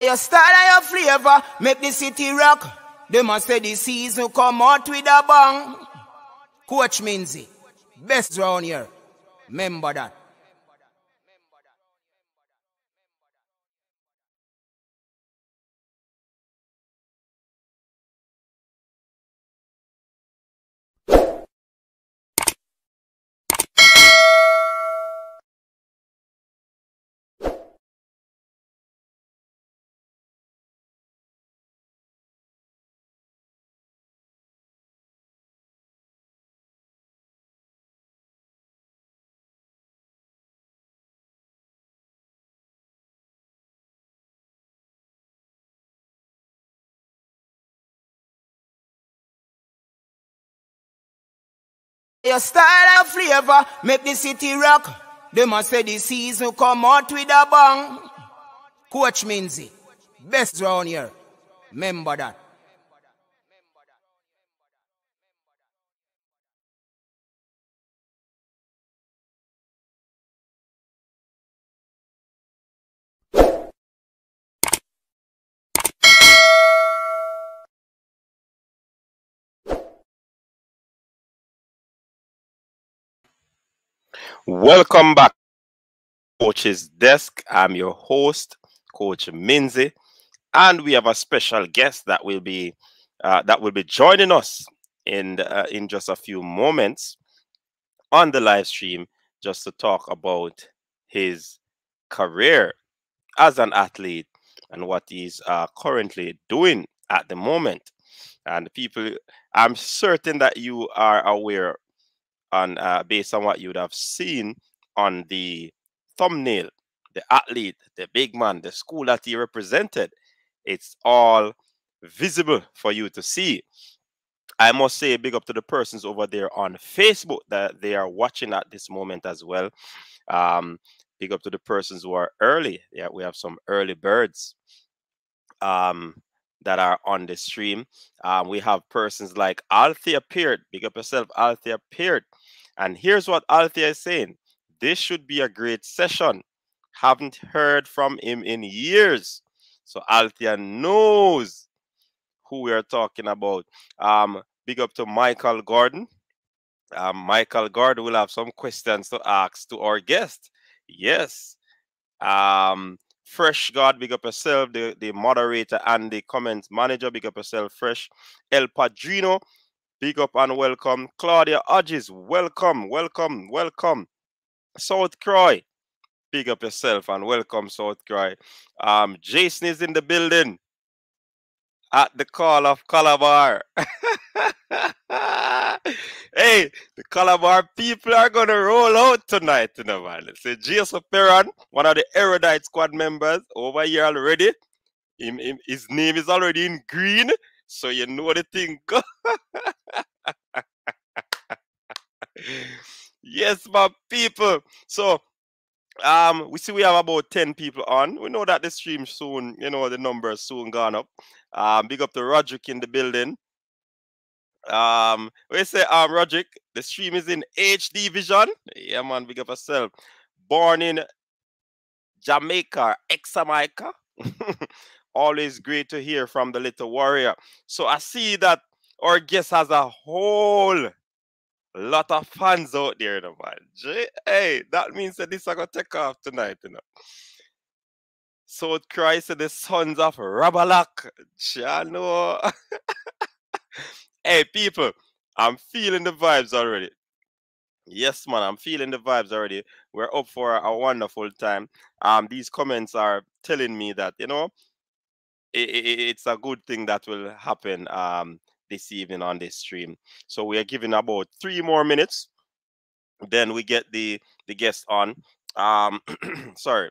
Your style and your flavor make the city rock. They must say the season come out with a bang. Coach Minzy, best round here. Remember that. Your style and flavor make the city rock. They must say the season come out with a bang. Coach Minzy, best round here. Remember that. Welcome back, Coach's Desk. I'm your host, Coach Minzy, and we have a special guest that will be uh, that will be joining us in uh, in just a few moments on the live stream, just to talk about his career as an athlete and what he's uh, currently doing at the moment. And people, I'm certain that you are aware on uh, based on what you would have seen on the thumbnail, the athlete, the big man, the school that he represented. It's all visible for you to see. I must say, big up to the persons over there on Facebook that they are watching at this moment as well. Um, big up to the persons who are early. Yeah, we have some early birds um, that are on the stream. Um, we have persons like Althea Peart. Big up yourself, Althea Peart. And here's what Althea is saying this should be a great session. Haven't heard from him in years. So Althea knows who we are talking about. Um, big up to Michael Gordon. Um, Michael Gordon will have some questions to ask to our guest. Yes. Um, Fresh God, big up yourself, the, the moderator and the comments manager, big up yourself, Fresh. El Padrino, Big up and welcome. Claudia Hodges, welcome, welcome, welcome. South Croy, big up yourself and welcome, South Croy. Um, Jason is in the building at the call of Calabar. hey, the Calabar people are going to roll out tonight, you know, man. So, Jason Perron, one of the erudite squad members over here already. His name is already in green. So you know the thing. yes, my people. So um we see we have about 10 people on. We know that the stream soon, you know, the numbers soon gone up. Um, big up to Roderick in the building. Um, we say um Roderick, the stream is in HD vision. Yeah, man, big up yourself. Born in Jamaica, ex-Jamaica. always great to hear from the little warrior. So I see that our guest has a whole lot of fans out there, know, man. Hey, that means that this is gonna take off tonight, you know. So Christ and the sons of Rabalak. Chano. hey, people, I'm feeling the vibes already. Yes, man, I'm feeling the vibes already. We're up for a wonderful time. Um, these comments are telling me that you know it, it, it's a good thing that will happen um, this evening on this stream. So we are giving about three more minutes. Then we get the the guest on. Um, sorry,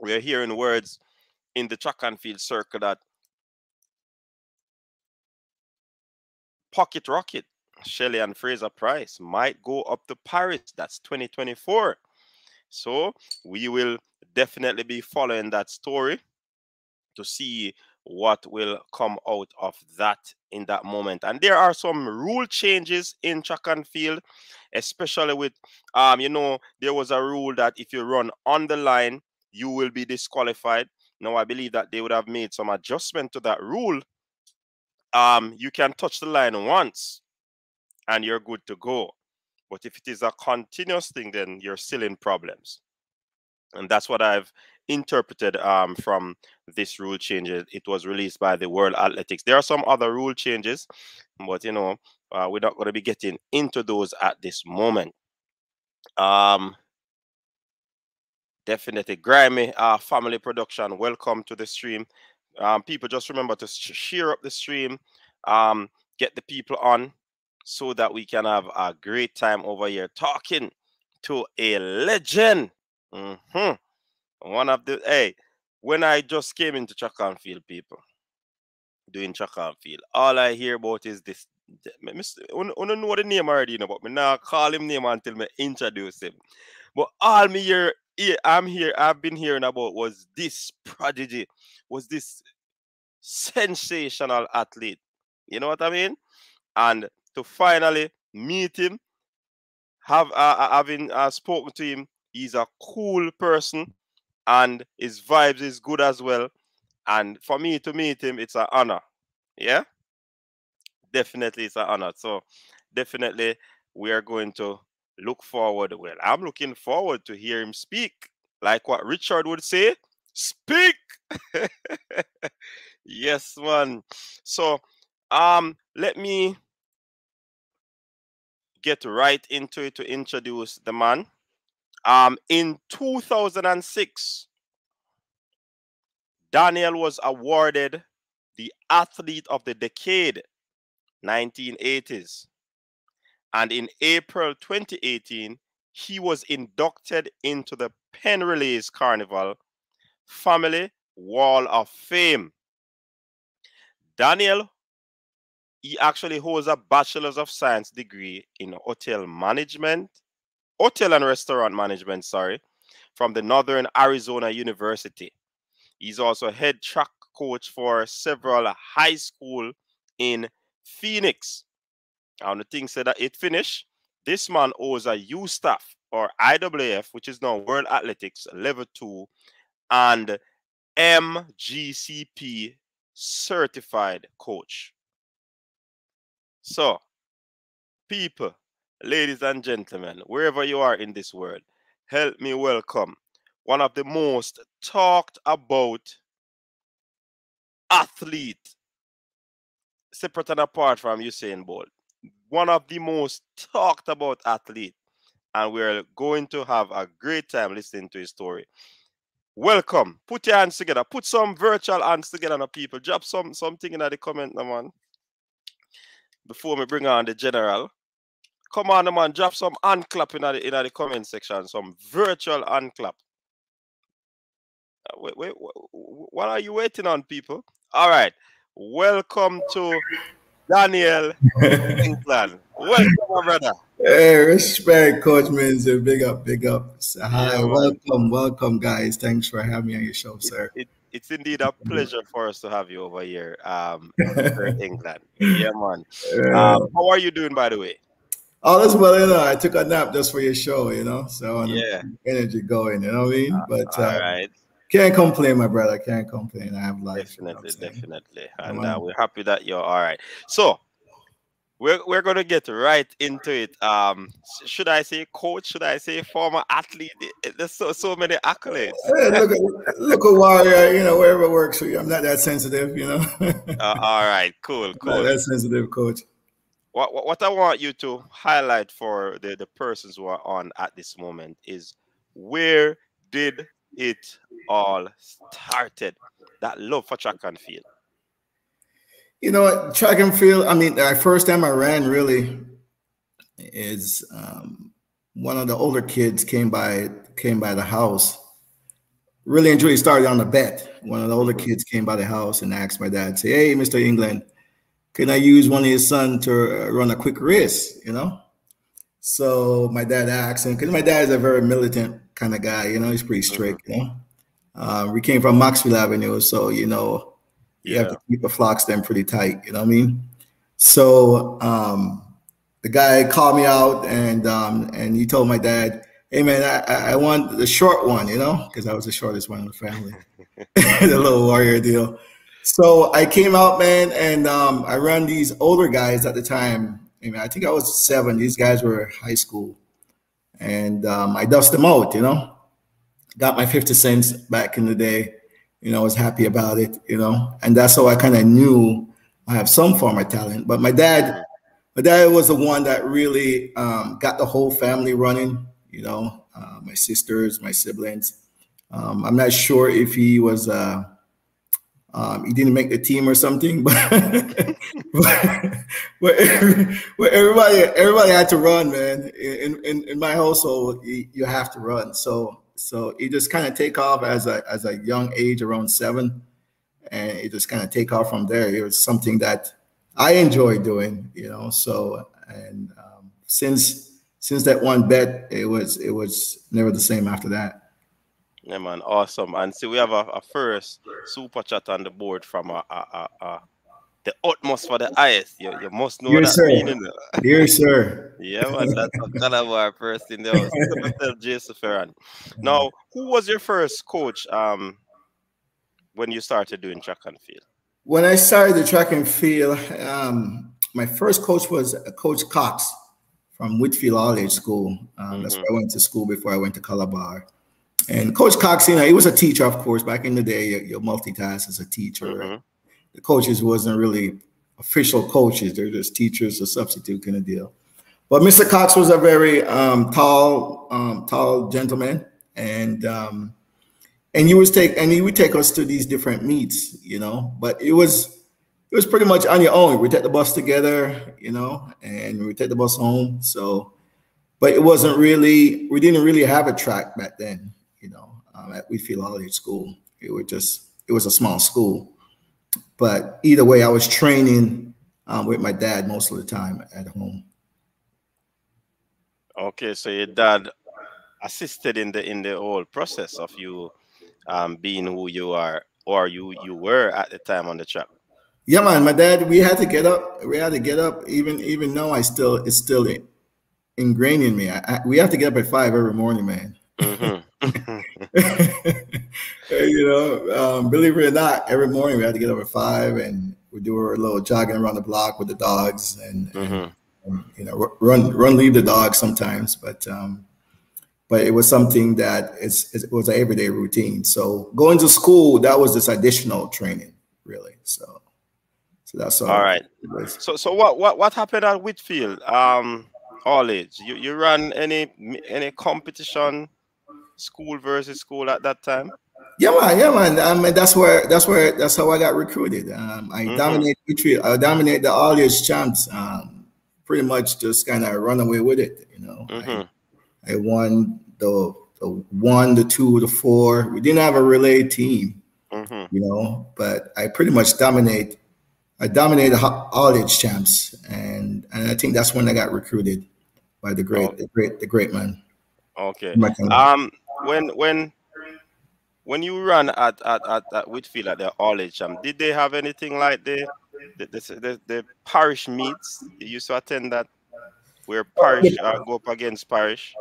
we are hearing words in the track and field circle that Pocket Rocket, Shelly-Ann Fraser-Pryce might go up to Paris. That's 2024. So we will definitely be following that story to see what will come out of that in that moment. And there are some rule changes in track and field, especially with, um, you know, there was a rule that if you run on the line, you will be disqualified. Now I believe that they would have made some adjustment to that rule. Um, you can touch the line once and you're good to go. But if it is a continuous thing, then you're still in problems. And that's what I've interpreted um, from this rule change. It was released by the World Athletics. There are some other rule changes, but you know, uh, we're not going to be getting into those at this moment. Um, definitely, Grimy uh, Family Production. Welcome to the stream. Um, people, just remember to share up the stream, um, get the people on, so that we can have a great time over here talking to a legend. Mm -hmm. One of the hey, when I just came into track and field, people doing track and field, all I hear about is this. I don't know the name already, you know, but me now call him name until me introduce him. But all me here, I'm here, I've been hearing about was this prodigy, was this sensational athlete. You know what I mean? And to finally meet him, have uh, uh having uh, spoken to him, he's a cool person and his vibes is good as well. And for me to meet him, it's an honor. Yeah, definitely it's an honor. So definitely we are going to look forward. Well, I'm looking forward to hear him speak. Like what Richard would say, speak. yes, man. So um let me get right into it to introduce the man. Um, in 2006, Daniel was awarded the Athlete of the Decade, 1980s. And in April 2018, he was inducted into the Penn Relays Carnival Family Wall of Fame. Daniel, he actually holds a Bachelor's of Science degree in hotel management hotel and restaurant management, sorry, from the Northern Arizona University. He's also head track coach for several high school in Phoenix. And the thing said that it finished. This man owes a U staff or IAAF, which is now World Athletics Level 2, and MGCP certified coach. So, people, ladies and gentlemen, wherever you are in this world, help me welcome one of the most talked about athlete, separate and apart from Usain Bolt, one of the most talked about athlete, and we're going to have a great time listening to his story. Welcome. Put your hands together. Put some virtual hands together, now, people. Drop some something in the comment, man. Before we bring on the general. Come on, man, drop some hand unclap in the, in the comment section, some virtual unclap. Uh, wait, wait, what are you waiting on, people? All right. Welcome to Daniel England. Welcome, my brother. Hey, respect, Coach Minzy. Big up, big up. Hi, yeah, welcome, welcome, guys. Thanks for having me on your show, sir. It, it's indeed a pleasure for us to have you over here um, in England. Yeah, man. Um, how are you doing, by the way? Oh, that's well, you know, I took a nap just for your show, you know, so yeah, energy going, you know what I mean? Uh, but uh, all right. Can't complain, my brother. Can't complain. I have life. Definitely, you know definitely. And uh, we're happy that you're all right. So we're we're gonna get right into it. Um, should I say coach? Should I say former athlete? There's so so many accolades. Hey, look at look at warrior. You know, wherever works for you. I'm not that sensitive. You know. uh, all right. Cool. Cool. Not that sensitive, coach what, what I want you to highlight for the, the persons who are on at this moment is where did it all started? That love for track and field. You know, track and field. I mean, the first time I ran really is um, one of the older kids came by came by the house. Really and truly started on the bet. One of the older kids came by the house and asked my dad, "Say, hey, Mr. England, can I use one of his son to run a quick race? You know. So my dad asked him because my dad is a very militant kind of guy. You know, he's pretty strict. You know, um, we came from Maxfield Avenue, so you know, you yeah. have to keep the flocks them pretty tight. You know what I mean? So um, the guy called me out and um, and he told my dad, hey man, I, I want the short one, you know, because I was the shortest one in the family, the little warrior deal. So I came out, man, and um, I ran these older guys at the time. I mean, I think I was seven. These guys were high school, and um, I dust them out, you know. Got my fifty cents back in the day. You know, I was happy about it, you know, and that's how I kind of knew I have some form of talent. But my dad, my dad was the one that really um, got the whole family running. You know, uh, my sisters, my siblings. Um, I'm not sure if he was. Uh, um, he didn't make the team or something, but but, but, everybody everybody had to run, man. In in, in my household, you, you have to run. So so he just kind of take off as a as a young age, around seven, and it just kind of take off from there. It was something that I enjoy doing, you know. So and um, since since that one bet, it was it was never the same after that. Yeah, man, awesome. And see, we have a, a first super chat on the board from a, a, a, the utmost for the highest. You, you must know Dear that sir. meaning. Dear sir, Yeah, man, that's a Calabar first in the house. Tell Jason Ferran. Now, who was your first coach um when you started doing track and field? when I started the track and field, um, my first coach was uh, Coach Cox from Whitfield All Age School. Um, That's Mhm. where I went to school before I went to Calabar. And Coach Cox, you know, he was a teacher, of course. Back in the day, you, you multitask as a teacher. Mhm. The coaches wasn't really official coaches; they're just teachers, a substitute kind of deal. But Mr. Cox was a very um, tall, um, tall gentleman, and um, and he was take and he would take us to these different meets, you know. But it was it was pretty much on your own. We take the bus together, you know, and we take the bus home. So, but it wasn't really we didn't really have a track back then, um, at Whitfield All Age School. It was just it was a small school. But either way, I was training um, with my dad most of the time at home. Okay, so your dad assisted in the in the whole process of you um being who you are or you you were at the time on the track. Yeah, man. My dad, we had to get up. We had to get up. Even even though I still it's still ingrained in me. I, I, we have to get up at five every morning, man. Mhm. you know, um, believe it or not, every morning we had to get up at five and we do our little jogging around the block with the dogs and, Mhm. and you know run run leave the dogs sometimes. But um, but it was something that it's, it was an everyday routine. So going to school that was this additional training, really. So so that's all. All right. So so what what what happened at Whitfield? Um all age. You you ran any any competition school versus school at that time? Yeah, man. Yeah, man. I mean, that's where that's where that's how I got recruited. Um, I Mhm. dominate Patriot. I dominate the all age champs. Um, pretty much just kind of run away with it. You know, Mhm. I, I won the the one, the two, the four. We didn't have a relay team, Mhm. you know, but I pretty much dominate. I dominated all age champs, and and I think that's when I got recruited by the great, Oh. the great, the great man. Okay. Um when when when you ran at at, at, at Whitfield at the all age champ, did they have anything like the the, the, the, the parish meets? You used to attend that where parish uh, go up against parish.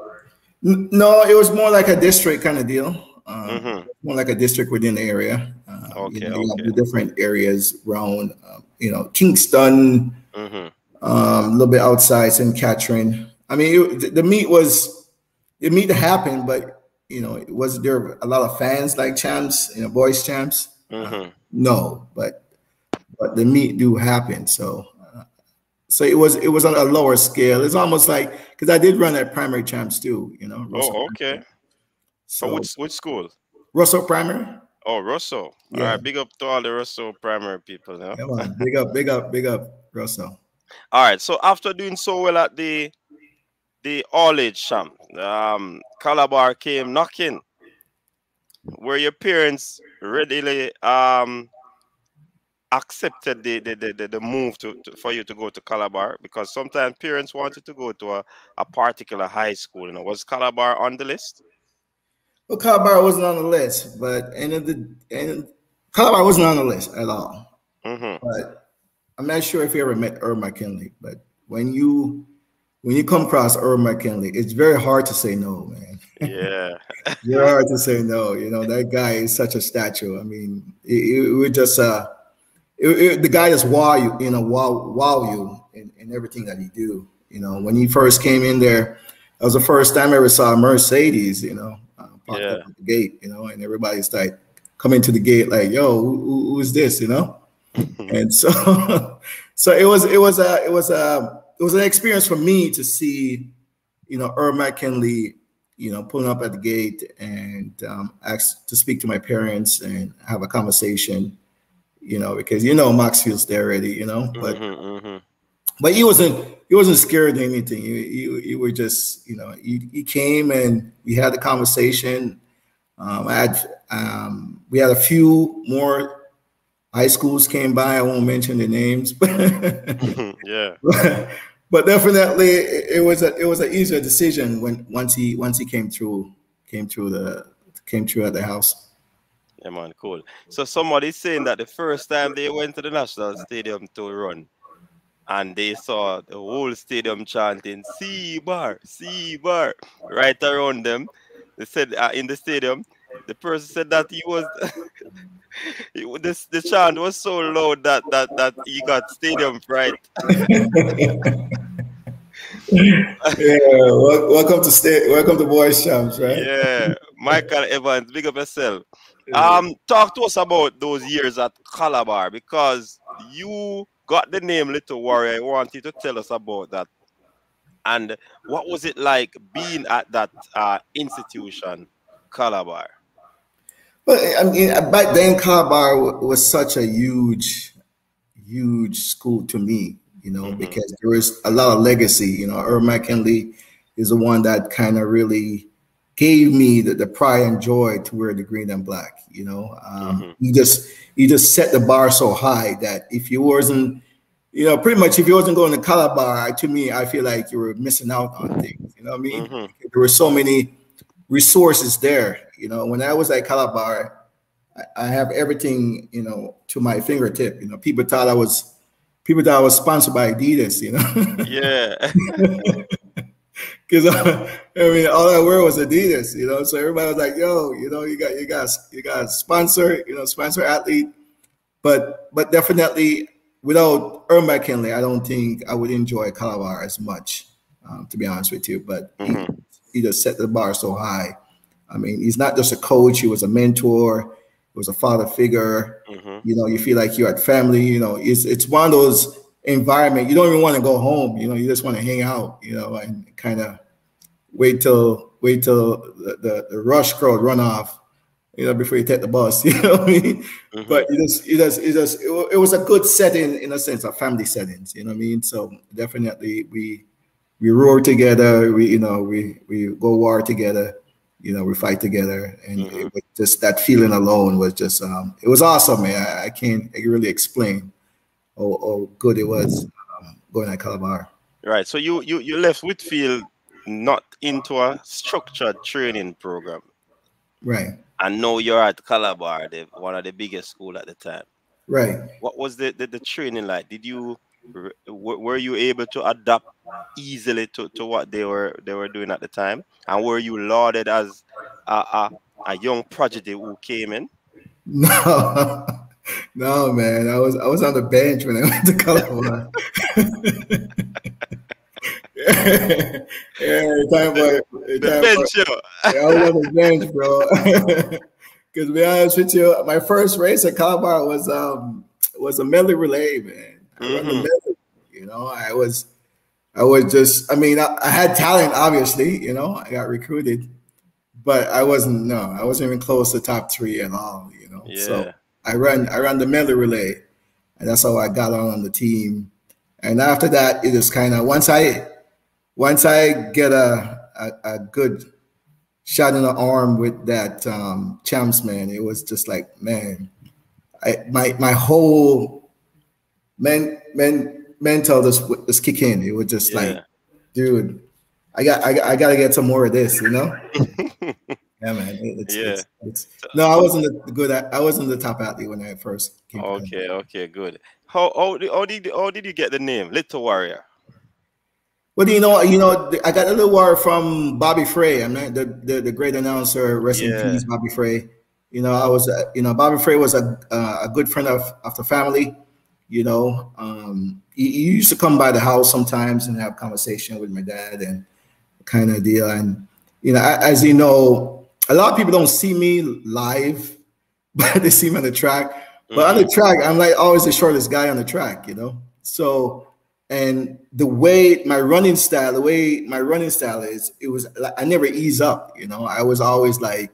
No, it was more like a district kind of deal. Um, Mhm. More like a district within the area. Um, Okay, you know, okay. the different areas around, um, you know, Kingston, hmm um, a little bit outside St. Catherine. I mean, it, the- the meet was, the meet happened, but, you know, was there a lot of fans like champs, you know, boys champs? hmm No, but, but the meet do happen. So, uh, so it was, it was on a lower scale. It's almost like, because I did run at primary champs too, you know. Russell Oh, okay. So So which which school? Russell Primary. Oh, Russell. All Yeah. right, big up to all the Russell primary people. Yeah? Come on, big up, big up, big up, Russell. All right. So after doing so well at the the all age champ, um, Calabar came knocking. Were your parents readily um accepted the the, the, the, move to, to for you to go to Calabar? Because sometimes parents wanted to go to a, a particular high school. You know, was Calabar on the list? Well, Calabar wasn't on the list, but end of the and Calabar wasn't on the list at all. Mm-hmm. But I'm not sure if you ever met Earl McKinley, but when you when you come across Earl McKinley, it's very hard to say no, man. yeah. You're hard to say no. You know that guy is such a statue. I mean, it, it would just uh, it, it, the guy just wow you. You know, wow wow you in, in everything that he do. You know, when he first came in there, that was the first time I ever saw a Mercedes. You know, uh, parked Yeah. up at the gate. You know, and everybody's like coming to the gate like, "Yo, who, who- who is this?" You know, and so so it was it was a it was a it was an experience for me to see you know Earl McKinley you know pulling up at the gate and um, ask to speak to my parents and have a conversation you know because you know Max feels there already you know but Mhm, mhm. but he wasn't he wasn't scared of anything he, he, he was just you know he, he came and we had the conversation um, I had um, we had a few more high schools came by I won't mention the names but yeah. but definitely it, it was a it was an easier decision when once he once he came through came through the came through at the house. Yeah, man, cool. So somebody's saying that the first time they went to the national stadium to run, and they saw the whole stadium chanting "C bar, C bar" right around them. They said uh, in the stadium, the person said that he was. this the chant was so loud that that that he got stadium fright. yeah, welcome to stay. Welcome to Boys Champs, right? Yeah, Michael Evans, big up yourself. Um, talk to us about those years at Calabar because you got the name Little Warrior. I want you to tell us about that. And what was it like being at that uh, institution, Calabar? But I mean, back then, Calabar was such a huge, huge school to me, you know, Mhm. because there was a lot of legacy. You know, Earl McKinley is the one that kind of really gave me the, the pride and joy to wear the green and black. You know, um, Mhm. he just he just set the bar so high that if you wasn't, you know, pretty much if you wasn't going to Calabar, to me, I feel like you were missing out on things. You know what I mean? Mhm. there were so many resources there. You know, when I was at Calabar, I, I have everything, you know, to my fingertip. You know, people thought I was people thought I was sponsored by Adidas, you know. Yeah. Because I mean, all I wear was Adidas, you know. So everybody was like, "Yo, you know, you got you got you got a sponsor, you know, sponsor athlete." But but definitely, without Earl McKinley, I don't think I would enjoy Calabar as much, um, to be honest with you. But he, Mhm. he just set the bar so high. I mean, he's not just a coach; he was a mentor, he was a father figure. Mhm. You know, you feel like you're at family. You know, it's it's one of those environment you don't even want to go home. You know, you just want to hang out. You know, and kind of wait till wait till the, the, the rush crowd run off. You know, before you take the bus. You know what I mean? Mhm. But it just it just it just it, it was a good setting in a sense a family settings. You know what I mean? So definitely we we roar together. We you know we we go war together. You know we fight together, and Mhm. it was just that feeling alone was just um it was awesome, man. I, I can't really explain how, how good it was um, going at Calabar. Right. So you you you left Whitfield not into a structured training program, Right, and now you're at Calabar, the, one of the biggest school at the time. right. what was the, the, the training like? Did you were you able to adapt easily to, to what they were they were doing at the time? And were you lauded as a, a, a young prodigy who came in? No, no, man. I was I was on the bench when I went to Calabar. yeah, time about The time about- bench. Yeah, I was on the bench, bro. Because to be honest with you, my first race at Calabar was um was a medley relay, man. The Mhm. medley, you know, I was I was just I mean I, I had talent, obviously, you know, I got recruited, but I wasn't no, I wasn't even close to top three at all, you know. Yeah. So I ran I ran the medley relay, and that's how I got on on the team. And after that, it was kind of once I once I get a, a a good shot in the arm with that um, champs man, it was just like man, I my my whole men men mental just just kick in. It was just like, dude, I got I, got- I got to get some more of this, you know. Yeah, man. It- It's, Yeah. It's, it's, no, I wasn't the good. at- I wasn't the top athlete when I first came. Okay, okay, good. How how did, how did how did you get the name Little Warrior? But you know, you know, I got a little word from Bobby Frey. I'm the, the, the great announcer. Rest yeah. in peace, Bobby Frey. You know, I was, uh, you know, Bobby Frey was a uh, a good friend of, of the family. You know, um, he, he, used to come by the house sometimes and have conversation with my dad and kind of deal. And you know, as you know, a lot of people don't see me live, but they see me on the track. But mm-hmm. on the mm-hmm. track, I'm like always the shortest guy on the track. You know, so and the way my running style, the way my running style is, it was like I never ease up. You know, I was always like,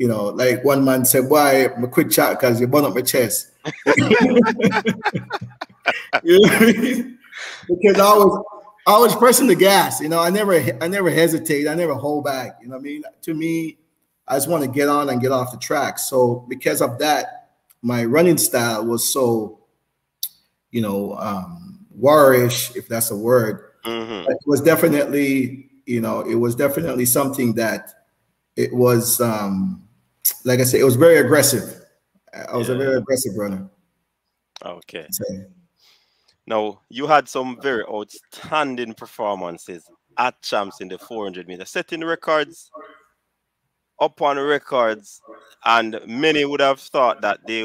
you know, like one man said, "Why I'm a quick chat because you're burn up my chest." you know I mean? Because I was I was pressing the gas. You know, I never I never hesitate. I never hold back. You know, I mean, to me, I just want to get on and get off the track. So because of that, my running style was so, you know. um warish, if that's a word. Mm-hmm. It was definitely, you know, it was definitely something that it was, um, like I said, it was very aggressive. I was yeah. a very aggressive runner. Okay. So, now you had some very outstanding performances at champs in the 400 meter, setting records upon records, and many would have thought that they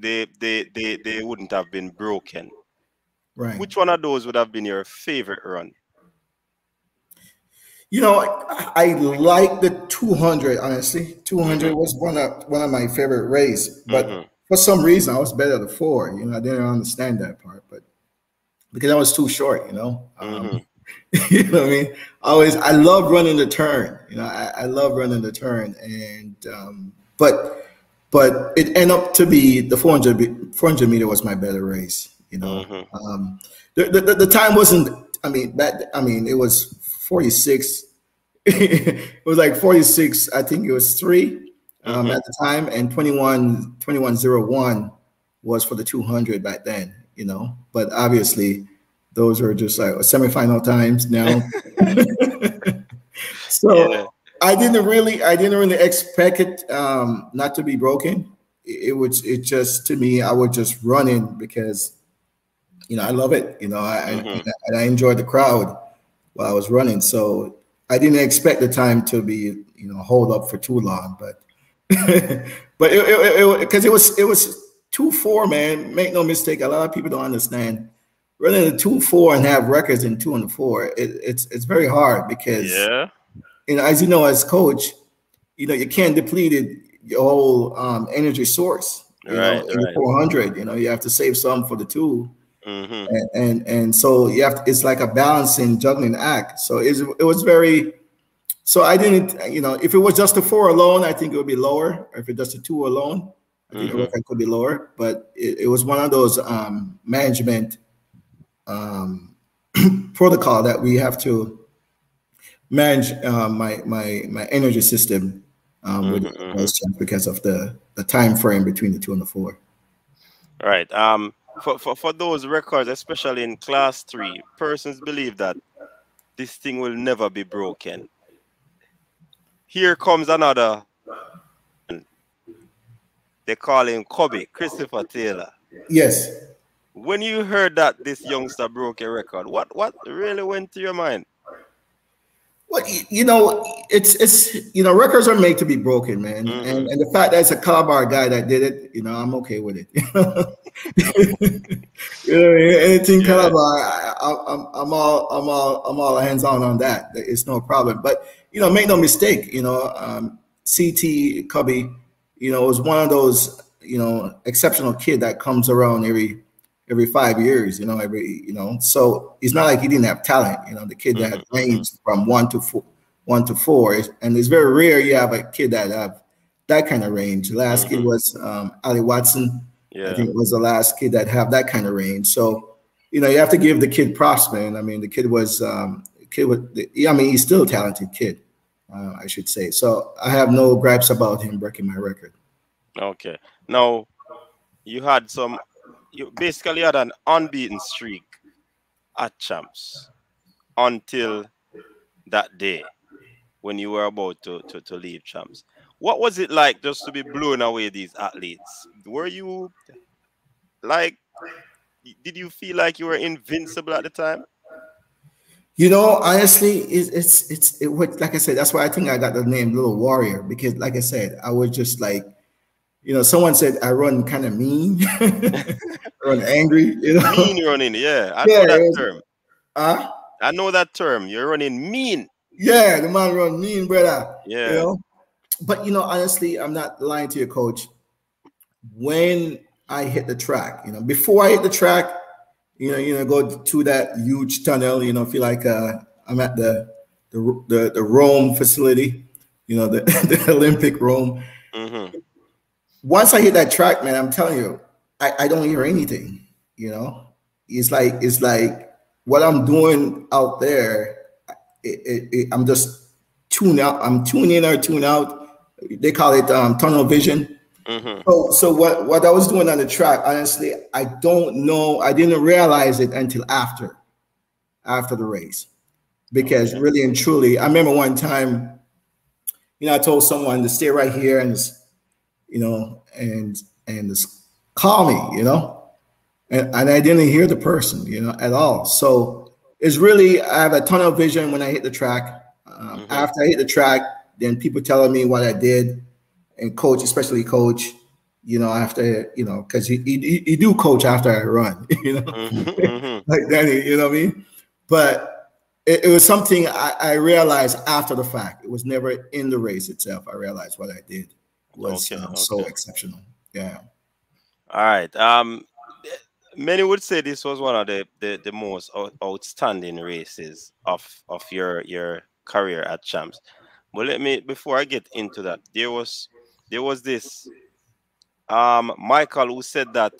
they they they, they wouldn't have been broken. Right. Which one of those would have been your favorite run? You know, I, I like the 200. Honestly, 200 mm-hmm. was one of one of my favorite races, but mm-hmm. for some reason I was better at the four. You know, I didn't understand that part, but because I was too short. You know, um, mm-hmm. um, you know what I mean. I always I love running the turn. You know, I, I love running the turn, and um, but but it ended up to be the 400 400 meter was my better race. You know, mm-hmm. um, the, the, the time wasn't. I mean, that I mean, it was 46. it was like 46. I think it was 3 um, mm-hmm. at the time, and 21 2101 was for the 200 back then. You know, but obviously those are just like semifinal times now. so yeah. I didn't really, I didn't really expect it um, not to be broken. It, it was, it just to me, I was just running because you know, I love it. You know, I, mm-hmm. I, I enjoyed the crowd while I was running. So I didn't expect the time to be, you know, hold up for too long, but but it because it, it, it, was it was two four man. Make no mistake, a lot of people don't understand running a two four and have records in two and four. It, it's it's very hard because yeah, you know, as you know, as coach, you know, you can't deplete it, your whole um, energy source. You right, know, right. 400, you know, you have to save some for the two Mm-hmm. And, and, and so you have to, it's like a balancing juggling act. So it was very so I didn't you know if it was just a four alone, I think it would be lower. Or if it's just a two alone, I think mm-hmm. it could be lower. But it, it was one of those um, management um, protocol that we have to manage uh, my my my energy system um, with mm-hmm. because of the the time frame between the two and the four. All right. Um, for, for, for those records, especially in class three, persons believe that this thing will never be broken. Here comes another. They call him Kobe, Christopher Taylor. Yes. When you heard that this youngster broke a record, what what really went to your mind? Well, you know, it's it's you know, records are made to be broken, man. Mm-hmm. And and the fact that it's a Calabar guy that did it, you know, I'm okay with it. you know, anything yeah. Calabar, I, am I'm all I'm all I'm all hands on on that. It's no problem. But you know, make no mistake, you know, um, CT Cubby, you know, was one of those you know exceptional kid that comes around every every five years, you know, every, you know, so it's not like he didn't have talent, you know, the kid that mm-hmm. range from one to four, one to four, and it's very rare you have a kid that have that kind of range. The last mm-hmm. kid was um, Ali Watson. Yeah. I think it was the last kid that have that kind of range. So, you know, you have to give the kid props, man. I mean, the kid was, um, kid was, I mean, he's still a talented kid, uh, I should say. So I have no gripes about him breaking my record. Okay. Now, you had some you basically had an unbeaten streak at champs until that day when you were about to, to, to leave champs. What was it like just to be blown away these athletes? Were you like did you feel like you were invincible at the time? You know, honestly, it's it's it's it like I said, that's why I think I got the name Little Warrior because, like I said, I was just like, you know, someone said I run kind of mean, run angry, you know. Mean running, yeah. I yeah, know that term. Uh, I know that term. You're running mean. Yeah, the man run mean, brother. Yeah. You know? But you know, honestly, I'm not lying to you, coach. When I hit the track, you know, before I hit the track, you know, you know, go to that huge tunnel, you know, feel like uh, I'm at the the the, the Rome facility, you know, the, the Olympic Rome. Mm-hmm. Once I hit that track, man, I'm telling you, I, I don't hear anything. You know, it's like it's like what I'm doing out there. It, it, it, I'm just tune out. I'm tuning in or tune out. They call it um, tunnel vision. Mm-hmm. So, so what, what I was doing on the track, honestly, I don't know. I didn't realize it until after, after the race, because okay. really and truly, I remember one time, you know, I told someone to stay right here and, you know, and and just call me, you know, and, and I didn't hear the person, you know, at all. So it's really I have a tunnel vision when I hit the track. Um, mm-hmm. After I hit the track, then people telling me what I did and coach, especially coach, you know, after, you know, because he, he, he, do coach after I run, you know, mm-hmm, mm-hmm. like Danny, you know what I mean? But it, it was something I, I, realized after the fact. It was never in the race itself. I realized what I did was okay, um, okay. so exceptional. Yeah. All right. Um, many would say this was one of the, the, the most outstanding races of, of your, your career at Champs. But let me before I get into that, there was there was this um Michael who said that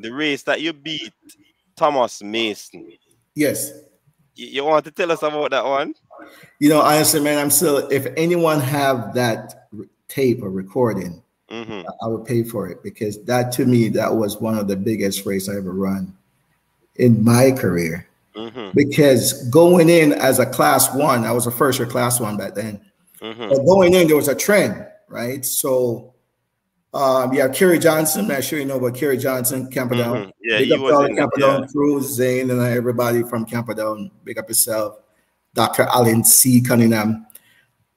the race that you beat Thomas Mason. Yes. You, you want to tell us about that one? You know, honestly, man, I'm still. If anyone have that tape or recording, mm-hmm. I would pay for it because that to me that was one of the biggest race I ever run in my career. Mm-hmm. Because going in as a class one, I was a first year class one back then. Mm-hmm. But going in, there was a trend, right? So um, yeah, Kerry Johnson. I'm sure you know about Kerry Johnson, Camperdown. Mm-hmm. Yeah, big he was in Camperdown yeah. crew, Zane, and everybody from Camperdown. Big up yourself, Dr. Alan C. Cunningham,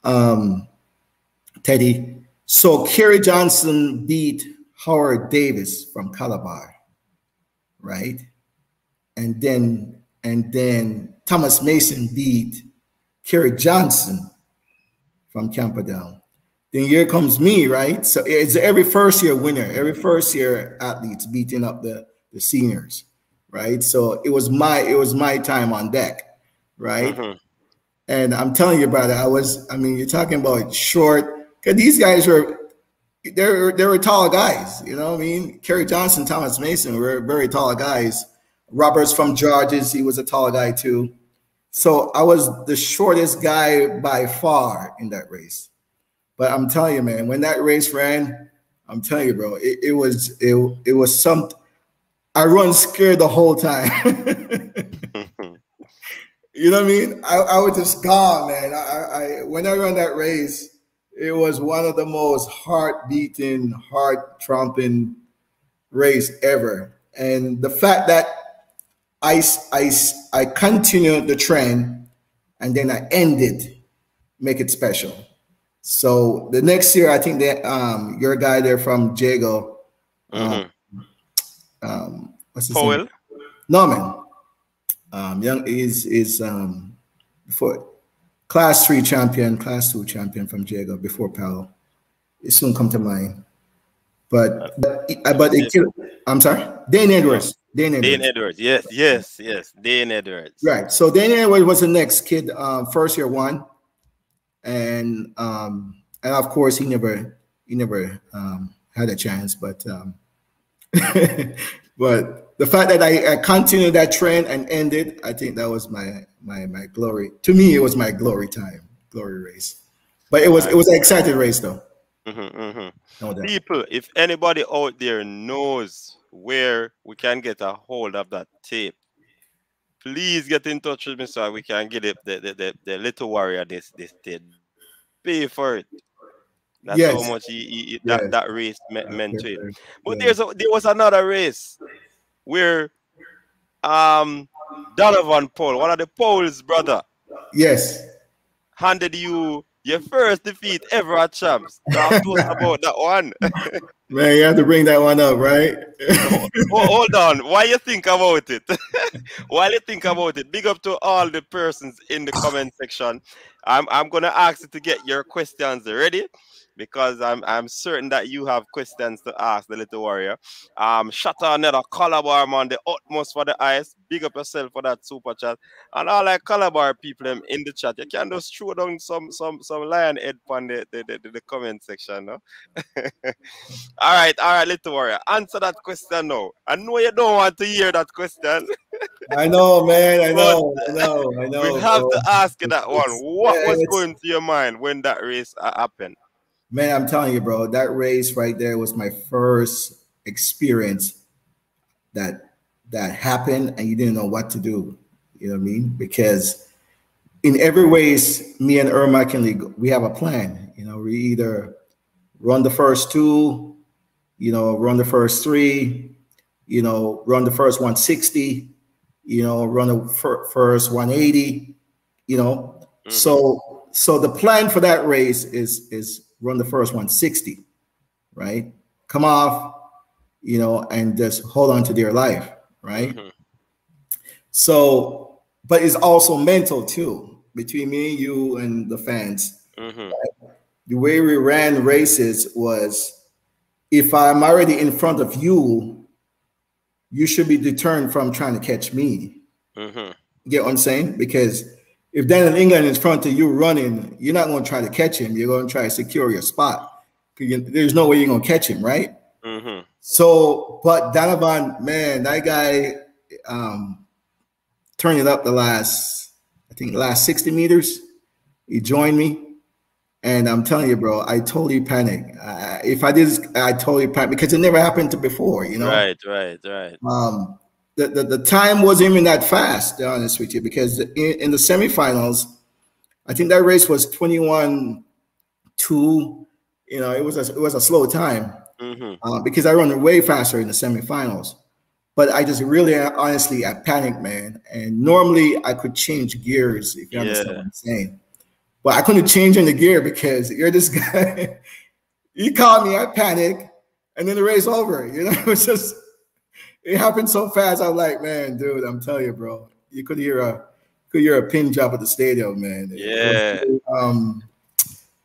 um, Teddy. So Kerry Johnson beat Howard Davis from Calabar, right? And then and then Thomas Mason beat Kerry Johnson from Camperdown. Then here comes me, right? So it's every first year winner, every first year athletes beating up the, the seniors, right? So it was my it was my time on deck, right? Mm-hmm. And I'm telling you, brother, I was, I mean, you're talking about short, because these guys were they're they were tall guys, you know what I mean? Kerry Johnson, Thomas Mason were very tall guys. Roberts from Georges, he was a tall guy too. So I was the shortest guy by far in that race. But I'm telling you, man, when that race ran, I'm telling you, bro, it, it was it, it was something. I run scared the whole time. you know what I mean? I, I was just gone, man. I, I when I ran that race, it was one of the most heart beating, heart trumping race ever. And the fact that I, I, I continued the trend and then I ended, make it special. So the next year, I think that um, your guy there from Jago, um, mm-hmm. um, what's his Powell? name? Norman. Um, young is is um, for class three champion, class two champion from Jago before Powell. It soon come to mind. But but, but it, killed, I'm sorry, Dane Edwards. Dane Edwards. Dane Edwards. Yes, yes, yes. Dane Edwards. Right. So Dane Edwards was the next kid, um, first year one, and um, and of course he never he never um, had a chance. But um, but the fact that I, I continued that trend and ended, I think that was my my my glory. To me, it was my glory time, glory race. But it was it was an exciting race though. Mm-hmm, mm-hmm. No People, if anybody out there knows where we can get a hold of that tape, please get in touch with me so we can get it, the, the, the, the little warrior this this did. Pay for it. That's yes. how much he, he, that, yes. that race meant, meant to him. But there's a, there was another race where um Donovan Powell, one of the Powells, brother, Yes. handed you your first defeat ever at champs. Talk to about that one. Man, you have to bring that one up, right? Oh, hold on. Why you think about it? While you think about it, big up to all the persons in the comment section. I'm I'm gonna ask you to get your questions ready because I'm I'm certain that you have questions to ask the little warrior. Um, shut another Calabar man, the utmost for the eyes. Big up yourself for that super chat. And all like Calabar people them in the chat. You can just throw down some some some lion head on the the, the, the comment section, no? all right, all right, little warrior. Answer that question now. I know you don't want to hear that question. I know, man. I know. I know. I know. we have bro. to ask you that one. What yeah, was going through your mind when that race happened? Man, I'm telling you, bro, that race right there was my first experience that that happened and you didn't know what to do. You know what I mean? Because in every race, me and Herb McKenley, we have a plan. You know, we either run the first two, you know, run the first three, you know, run the first 160, you know, run the fir- first 180, you know. Mhm. So so the plan for that race is is run the first 160, right? Come off, you know, and just hold on to their life, right? Mhm. So, but it's also mental too, between me, you, and the fans. Mhm. The way we ran races was if I'm already in front of you, you should be deterred from trying to catch me. Mhm. You get what I'm saying? Because if Daniel England is in front of you running, you're not going to try to catch him. You're going to try to secure your spot. you- There's no way you're going to catch him, right? Mhm. So, but Donovan, man, that guy um turned it up the last, I think, last 60 meters. He joined me. And I'm telling you, bro, I totally panicked. Uh, if I did, I totally panicked because it never happened to before, you know? Right, right, right. um, the, the, the time wasn't even that fast, to be honest with you, because in, in the semifinals, I think that race was 21 2. You know, it was a, it was a slow time Mhm. uh, because I run way faster in the semifinals. But I just really, honestly, I panicked, man. And normally I could change gears, if you understand what I'm saying. But I couldn't change in the gear because you're this guy. you called me, I panicked, and then the race over. You know, it was just, it happened so fast. I'm like, man, dude, I'm telling you, bro, you could hear a, could hear a pin drop at the stadium, man. It Yeah. was, um,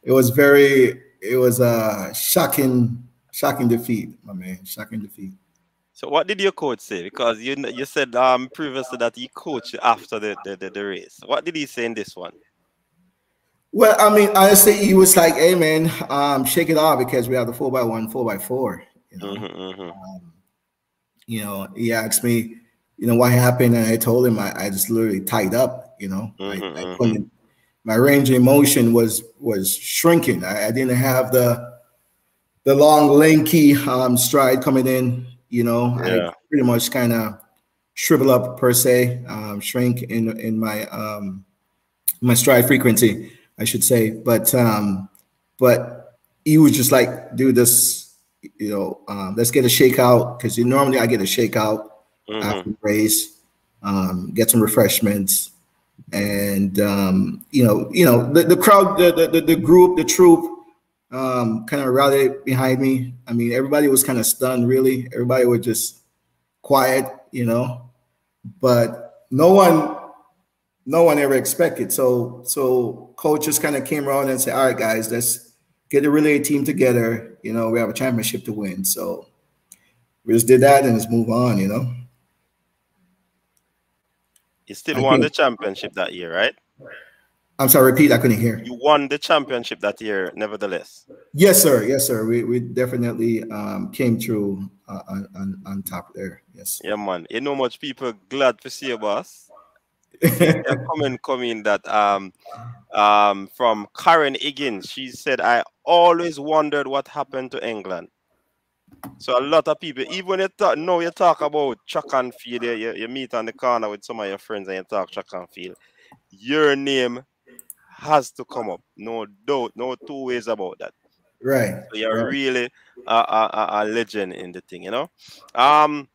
it was very, it was a shocking, shocking defeat, my man, shocking defeat. So what did your coach say? Because you you said um previously that he coached after the, the, the, the race. What did he say in this one? Well, I mean, honestly, he was like, "Hey, man, um, shake it off because we have the four by one, four by four. You know, Mhm, mhm. um, you know. He asked me, you know, what happened, and I told him I, I just literally tied up. You know, I, Mhm, I mhm. couldn't. My range of motion was was shrinking. I, I didn't have the the long, lanky um, stride coming in. You know, Yeah. I pretty much kind of shrivel up per se, um, shrink in in my um, my stride frequency, I should say. But um, but he was just like, do this, you know, um, let's get a shakeout because you normally I get a shakeout Mhm. after the race, um, get some refreshments, and um, you know, you know, the, the crowd, the, the the group, the troop, um, kind of rallied behind me. I mean, everybody was kind of stunned. Really, everybody was just quiet, you know, but no one, no one ever expected. So, so coach just kind of came around and said, "All right, guys, let's get the relay team together. You know, we have a championship to win." So we just did that and just move on. You know. You still I won the championship that year, right? I'm sorry, repeat. I couldn't hear. You won the championship that year, nevertheless. Yes, sir. Yes, sir. We, we definitely um, came through uh, on, on on top there. Yes. Yeah, man. You know much people glad to see you, boss. a comment coming that um um from Karen Higgins. She said, I always wondered what happened to England. So a lot of people, even when you talk, know you talk about track and field, you, you, you meet on the corner with some of your friends and you talk track and field, your name has to come up. No doubt, no two ways about that. right. So you're right. really a, a, a- a legend in the thing, you know. Um,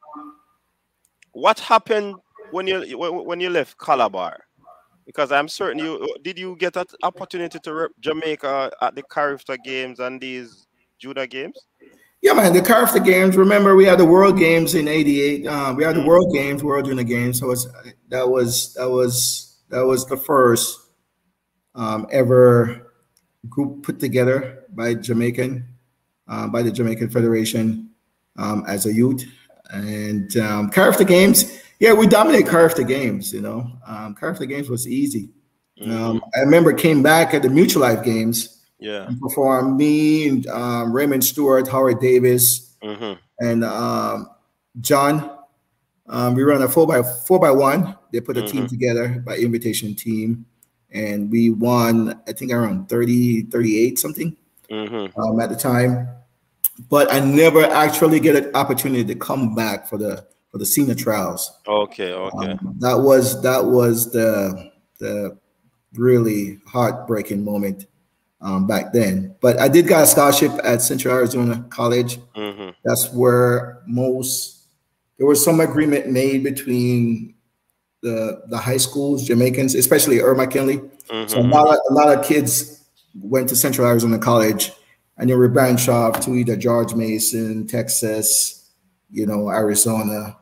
what happened when you when you left Calabar, because I'm certain you did you get an opportunity to rep Jamaica at the Carifta Games and these Judah Games? Yeah, man, the Carifta Games. Remember, we had the World Games in '88. Um, we had the World Games, World Junior Games. So was that was that was that was the first um, ever group put together by Jamaican uh, by the Jamaican Federation um, as a youth. And um, Carifta Games, yeah, we dominate Carifta Games. You know, um, Games was easy. Mm-hmm. Um, I remember came back at the Mutual Life Games. Yeah. And performed me and um, Raymond Stewart, Howard Davis, Mm-hmm. and um, John. Um, we run a four by four by one. They put a team Mhm. together by invitation team, and we won. I think around 30, 38 something Mm-hmm. um, at the time. But I never actually get an opportunity to come back for the for the senior trials. Okay. Okay. Um, that was that was the the really heartbreaking moment um, back then. But I did got a scholarship at Central Arizona College. Mm-hmm. That's where most there was some agreement made between the the high schools, Jamaicans, especially Herb McKenley. So a Mm-hmm. lot of a lot of kids went to Central Arizona College, and they were branched off to either George Mason, Texas, you know, Arizona,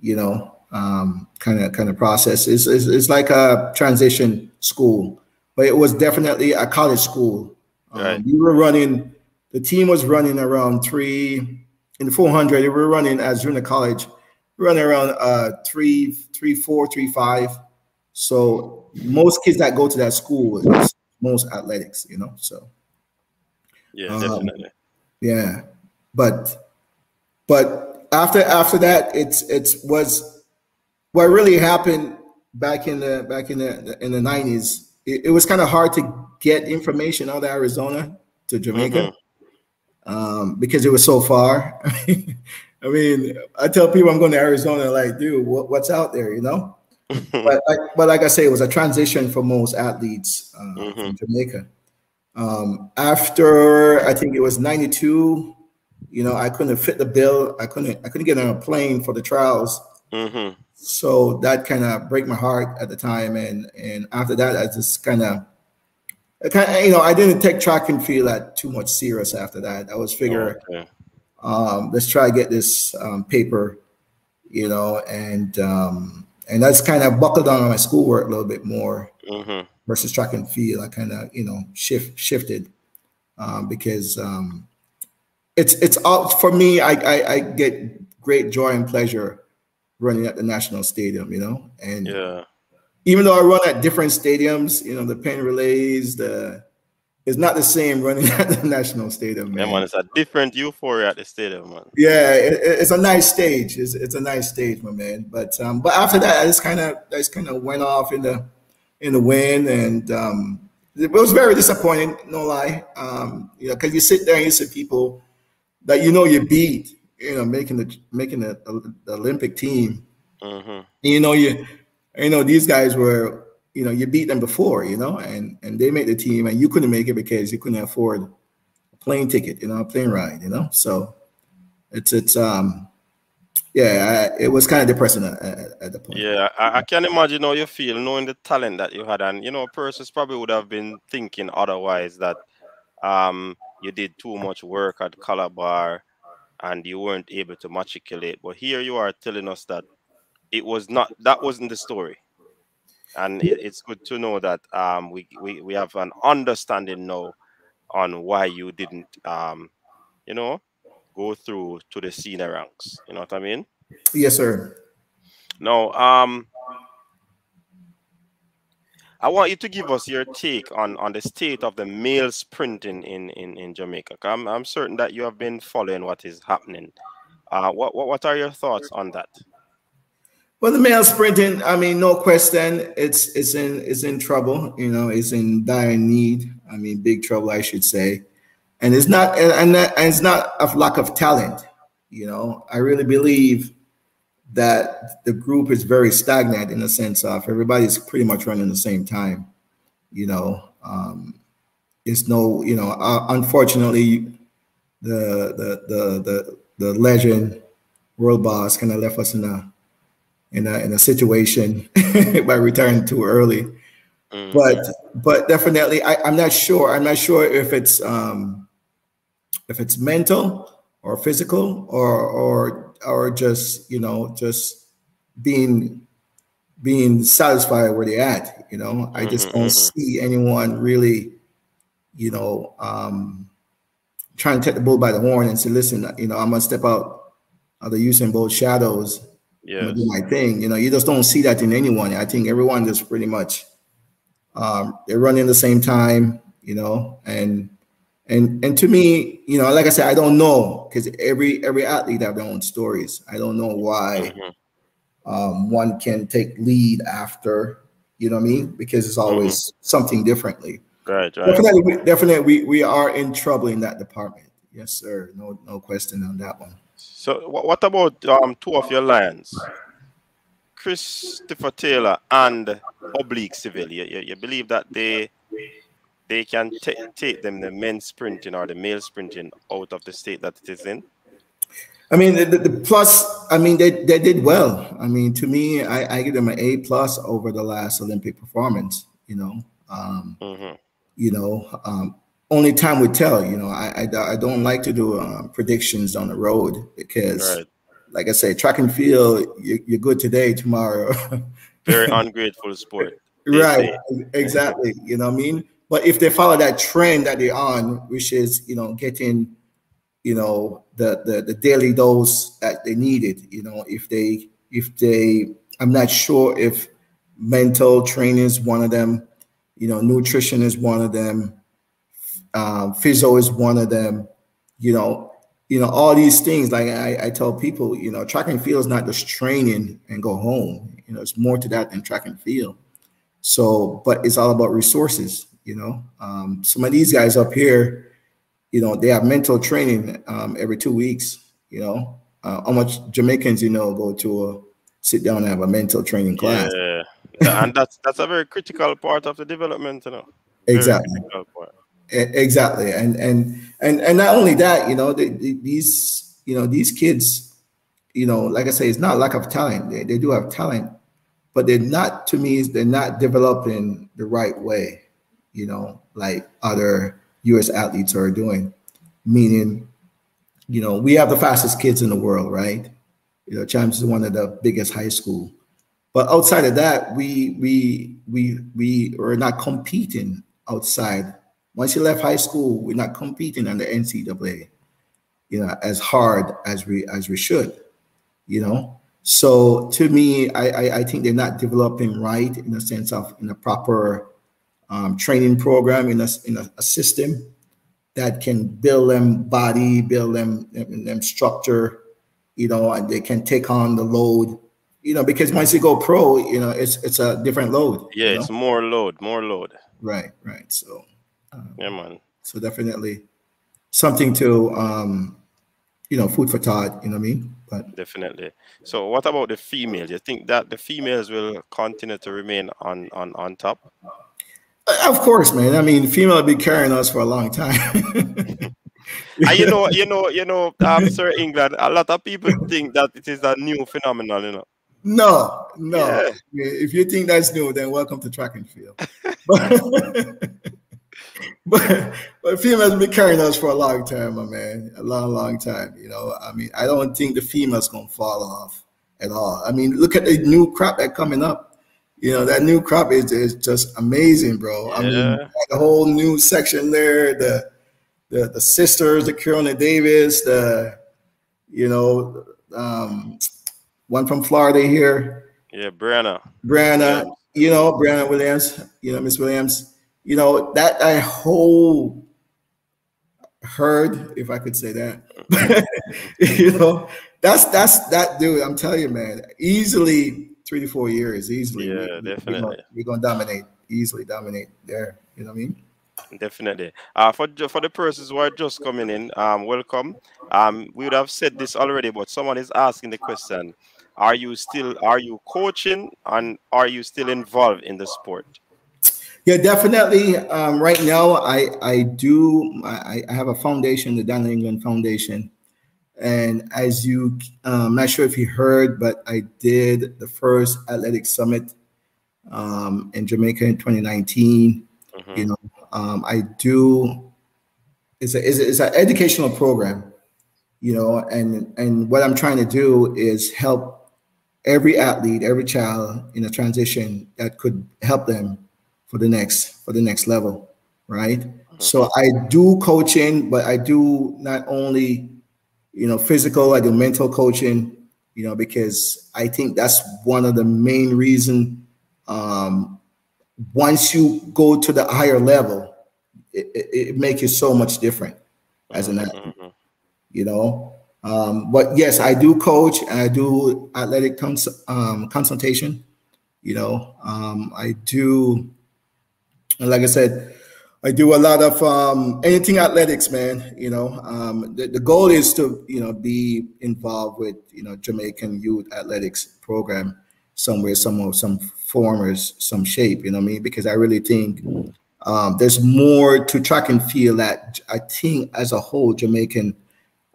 you know, kind of kind of process. It's, it's it's like a transition school, but it was definitely a college school. Um, Right. We were running. The team was running around three in the 400. They were running as junior college, running around uh three three four three five. So most kids that go to that school is most athletics, you know. So Yeah. Um, Definitely. yeah, but but after after that, it's it's was what really happened back in the back in the in the nineties. It, it was kind of hard to get information out of Arizona to Jamaica um, because it was so far. I mean, I tell people I'm going to Arizona, like, dude, what, what's out there, you know? but like, but like I say, it was a transition for most athletes uh, Mhm. from Jamaica. Um, after I think it was '92, you know, I couldn't fit the bill. I couldn't. I couldn't get on a plane for the trials. mm-hmm. So that kind of break my heart at the time. And and after that, I just kind of, kind of, you know, I didn't take track and field that too much serious after that. I was figure Okay. um, let's try to get this um, paper, you know, and um, and that's kind of buckled down on my schoolwork a little bit more Mm-hmm. versus track and field. I kind of you know shift shifted um, because um, it's it's all for me. I, I I get great joy and pleasure running at the national stadium, you know, and Yeah. even though I run at different stadiums, you know, the Penn Relays, the it's not the same running at the national stadium. Yeah, man, it's a different euphoria at the stadium, man. Yeah, it- it's a nice stage. It's, it's a nice stage, my man. But um, but after that, I just kind of I just kind of went off in the in the wind, and um, it was very disappointing. No lie, um, you know, because you sit there and you see people that you know you beat, you know, making the making the, the Olympic team. Mm-hmm. You know, you you know these guys were you know you beat them before, you know, and and they made the team, and you couldn't make it because you couldn't afford a plane ticket, you know, a plane ride, you know. So it's it's um yeah, I, it was kind of depressing at, at, at the point. Yeah, I, I can imagine how you feel knowing the talent that you had, and you know, persons probably would have been thinking otherwise that um you did too much work at Calabar and you weren't able to matriculate. But here you are telling us that it was not that wasn't the story, and it, it's good to know that um we, we we have an understanding now on why you didn't um you know go through to the senior ranks. You know what I mean? Yes, sir. No, um, I want you to give us your take on on the state of the male sprinting in in in Jamaica. I'm I'm certain that you have been following what is happening. Uh, what what what are your thoughts on that? Well, the male sprinting, I mean, no question, it's it's in it's in trouble. You know, it's in dire need. I mean, big trouble, I should say. And it's not and and it's not a lack of talent. You know, I really believe that the group is very stagnant in the sense of everybody's pretty much running the same time. You know, um, it's no, you know, uh, unfortunately, the the the the the legend world boss kind of left us in a in a in a situation by retiring too early. Mm-hmm. But but definitely, I, I'm not sure. I'm not sure if it's um, if it's mental or physical or or or just you know just being being satisfied where they're at. You know, I just mm-hmm, don't mm-hmm. see anyone really, you know, um, trying to take the bull by the horn and say, listen, you know, I'm gonna step out of the Usain Bolt shadows. Yeah, do my thing. You know, you just don't see that in anyone. I think everyone just pretty much um, they're running the same time, you know, and and and to me, you know, like I said, I don't know because every every athlete have their own stories. I don't know why mm-hmm. um, one can take lead after, you know what I mean? Because it's always mm-hmm. something differently. Right, right. Definitely, we, definitely, we, we are in trouble in that department. Yes, sir. No, no question on that one. So, what about um, two of your lions? Christopher Taylor and Oblique Seville. You, you, you believe that they they can take them the men's sprinting or the male sprinting out of the state that it is in? I mean, the, the, plus, I mean, they, they did well. I mean, to me, I, I give them an A plus over the last Olympic performance. You know, um, mm-hmm. you know, um, only time would tell. You know, I I, I don't like to do uh, predictions on the road because right like I say, track and field, you, are good today, tomorrow. Very ungrateful sport. Right, exactly. You know what I mean? But if they follow that trend that they're on, which is, you know, getting, you know, the, the, the daily dose that they needed, you know, if they, if they, I'm not sure if mental training is one of them, you know, nutrition is one of them, um, physio is one of them, you know, you know, all these things, like I, I tell people, you know, track and field is not just training and go home. You know, it's more to that than track and field. So, but it's all about resources, you know. Um, some of these guys up here, you know, they have mental training um, every two weeks, you know. Uh, how much Jamaicans, you know, go to a sit down and have a mental training class. Yeah, and that's that's a very critical part of the development, you know. Exactly. Exactly, and and and and not only that, you know, the, the, these you know these kids, you know, like I say, it's not lack of talent. They, they do have talent, but they're not to me. They're not developing the right way, you know, like other U.S. athletes are doing. Meaning, you know, we have the fastest kids in the world, right? You know, Champs is one of the biggest high school, but outside of that, we we we we are not competing outside once you left high school, we're not competing on the NCAA, you know, as hard as we as we should, you know. So to me, I I, I think they're not developing right in the sense of in a proper um, training program in a in a, a, system that can build them body, build them them, structure, you know, and they can take on the load you know, because once you go pro, you know, it's it's a different load. Yeah, you know? it's more load, more load. Right, right. So um, yeah, man. So definitely something to um, you know, food for thought. You know what I mean? But definitely. So, what about the females? You think that the females will continue to remain on on on top? Of course, man. I mean, female have been carrying us for a long time. and you know, you know, you know, um, Sir England. A lot of people think that it is a new phenomenon. You know. No, no. Yeah. If you think that's new, then welcome to track and field. but but females been carrying us for a long time, my man, a long, long time. You know, I mean, I don't think the females gonna fall off at all. I mean, look at the new crop that coming up. You know, that new crop is, is just amazing, bro. Yeah. I mean, the whole new section there, the the the sisters, the Carolina Davis, the you know, um, one from Florida here. Yeah, Briana. Briana, yeah. you know, Briana Williams, you know, Miss Williams you know that I whole herd, if I could say that, you know, that's that's that dude. I'm telling you, man, easily three to four years, easily. Yeah, we, definitely. We're gonna, we're gonna, dominate, easily dominate there. You know what I mean? Definitely. Uh, for for the persons who are just coming in, um, welcome. Um, we would have said this already, but someone is asking the question: Are you still are you coaching and are you still involved in the sport? Yeah, definitely. Um, right now, I I do. I, I have a foundation, the Down England Foundation, And as you, um, I'm not sure if you heard, but I did the first athletic summit um, in Jamaica in 2019. Mm-hmm. You know, um, I do. It's a, it's, a, it's an educational program, you know, and and what I'm trying to do is help every athlete, every child in a transition that could help them for the next for the next level, right? Mm-hmm. So I do coaching, but I do not only you know, physical, I do mental coaching, you know, because I think that's one of the main reason. Um, once you go to the higher level, it, it, it makes you so much different as an athlete, mm-hmm. you know. Um, but yes, I do coach and I do athletic cons- um, consultation. You know, um, I do, like I said, I do a lot of um, anything athletics, man. You know, um, the, the goal is to you know be involved with you know Jamaican youth athletics program somewhere, some of some form or some shape. You know what I mean? Because I really think um, there's more to track and field that I think as a whole Jamaican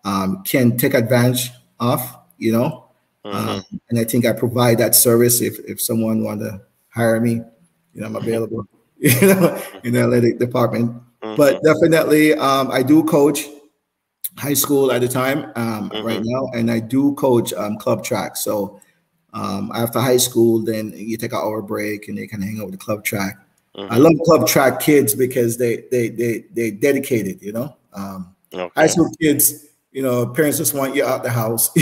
um, can take advantage of. You know, mm-hmm. um, and I think I provide that service if if someone want to hire me. You know, I'm available. you know, in the athletic department. Mm-hmm. But definitely, um, I do coach high school at the time um, mm-hmm. right now, and I do coach um, club track. So um, after high school, then you take an hour break and they of hang out with the club track. Mm-hmm. I love club track kids because they they they they dedicated. You know, um, okay. high school kids. You know, parents just want you out the house.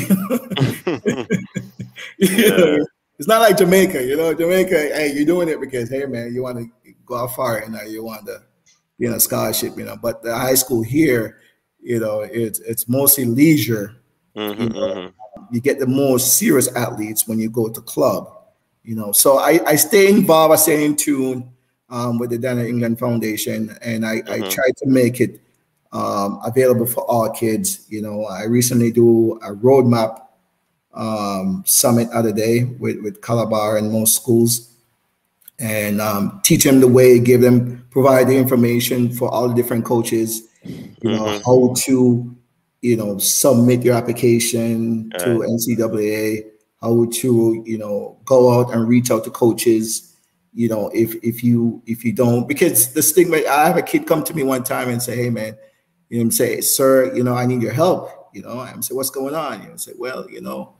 yeah. It's not like Jamaica, you know. Jamaica, hey, you're doing it because hey, man, you want to go out far and you want to be in a scholarship, you know. But the high school here, you know, it's it's mostly leisure. Mm-hmm, you, know? mm-hmm. you get the more serious athletes when you go to club, you know. So I, I stay involved, I stay in tune um, with the Daniel England Foundation, and I, mm-hmm. I try to make it um, available for all kids. You know, I recently do a roadmap um, summit other day with, with Calabar and most schools and um, teach them the way, give them, provide the information for all the different coaches, you know, mm-hmm. how to, you know, submit your application to NCAA, how to, you know, go out and reach out to coaches, you know, if if you if you don't, because the stigma. I have a kid come to me one time and say, "Hey, man," you know, I'm say, "Sir, you know, I need your help." You know, I'm say, "What's going on?" You know, say, "Well, you know."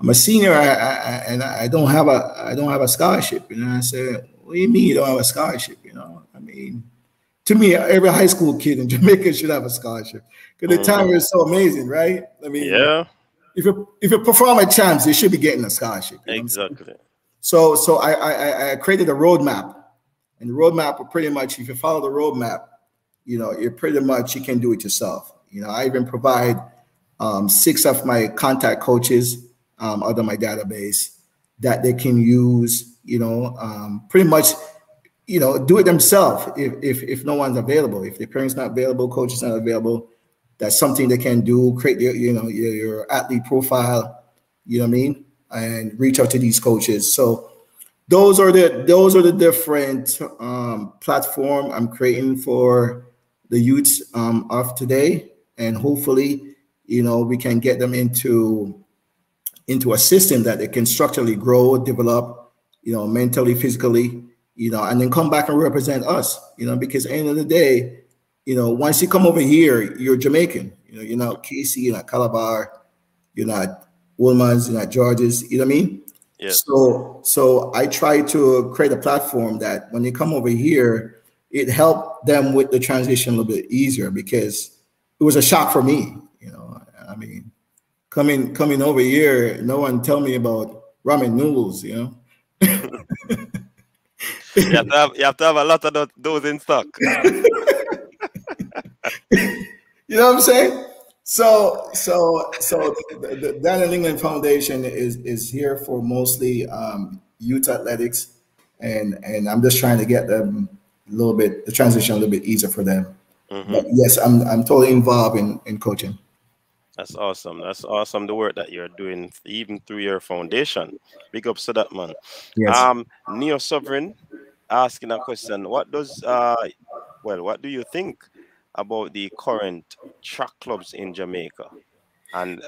I'm a senior I, I, and I don't have a I don't have a scholarship. You know, I said, what do you mean you don't have a scholarship? You know, I mean, to me, every high school kid in Jamaica should have a scholarship because the time is so amazing, right? I mean, yeah. If you if you perform at champs, you should be getting a scholarship. Exactly. So so I, I I created a roadmap, and the roadmap pretty much if you follow the roadmap, you know, you're pretty much you can do it yourself. You know, I even provide um, six of my contact coaches um, out of my database that they can use, you know, um, pretty much, you know, do it themselves if, if, if no one's available. If the parent's not available, coach is not available, that's something they can do, create your, you know, your, your athlete profile, you know what I mean? And reach out to these coaches. So those are the those are the different um, platform I'm creating for the youths um, of today, and hopefully, you know, we can get them into into a system that they can structurally grow, develop, you know, mentally, physically, you know, and then come back and represent us, you know, because at the end of the day, you know, once you come over here, you're Jamaican, you know, you're not KC, you're not Calabar, you're not Wolmer's, you're not George's, you know what I mean? Yeah. So, so I try to create a platform that when they come over here, it helped them with the transition a little bit easier because it was a shock for me, you know, I mean, coming coming over here, no one tell me about ramen noodles, you know. you, have to have, you have to have a lot of those in stock. you know what I'm saying? So, so, so the, the Daniel England Foundation is is here for mostly um, youth athletics, and and I'm just trying to get them a little bit the transition a little bit easier for them. Mm-hmm. But yes, I'm I'm totally involved in in coaching. That's awesome. That's awesome. The work that you're doing, even through your foundation. Big ups to that man. Yes. Um, Neo Sovereign asking a question. What does uh well, what do you think about the current track clubs in Jamaica? And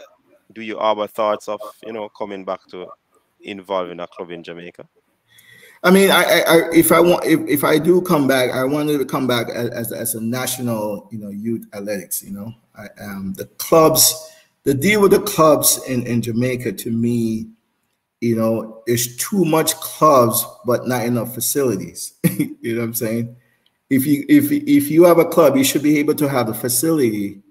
do you harbor thoughts of you know coming back to involving a club in Jamaica? I mean, I, I, if I want, if, if I do come back, I wanted to come back as, as a national, you know, youth athletics. You know, I, um, the clubs, the deal with the clubs in, in Jamaica to me, you know, there's too much clubs but not enough facilities. you know what I'm saying? If you if if you have a club, you should be able to have the facility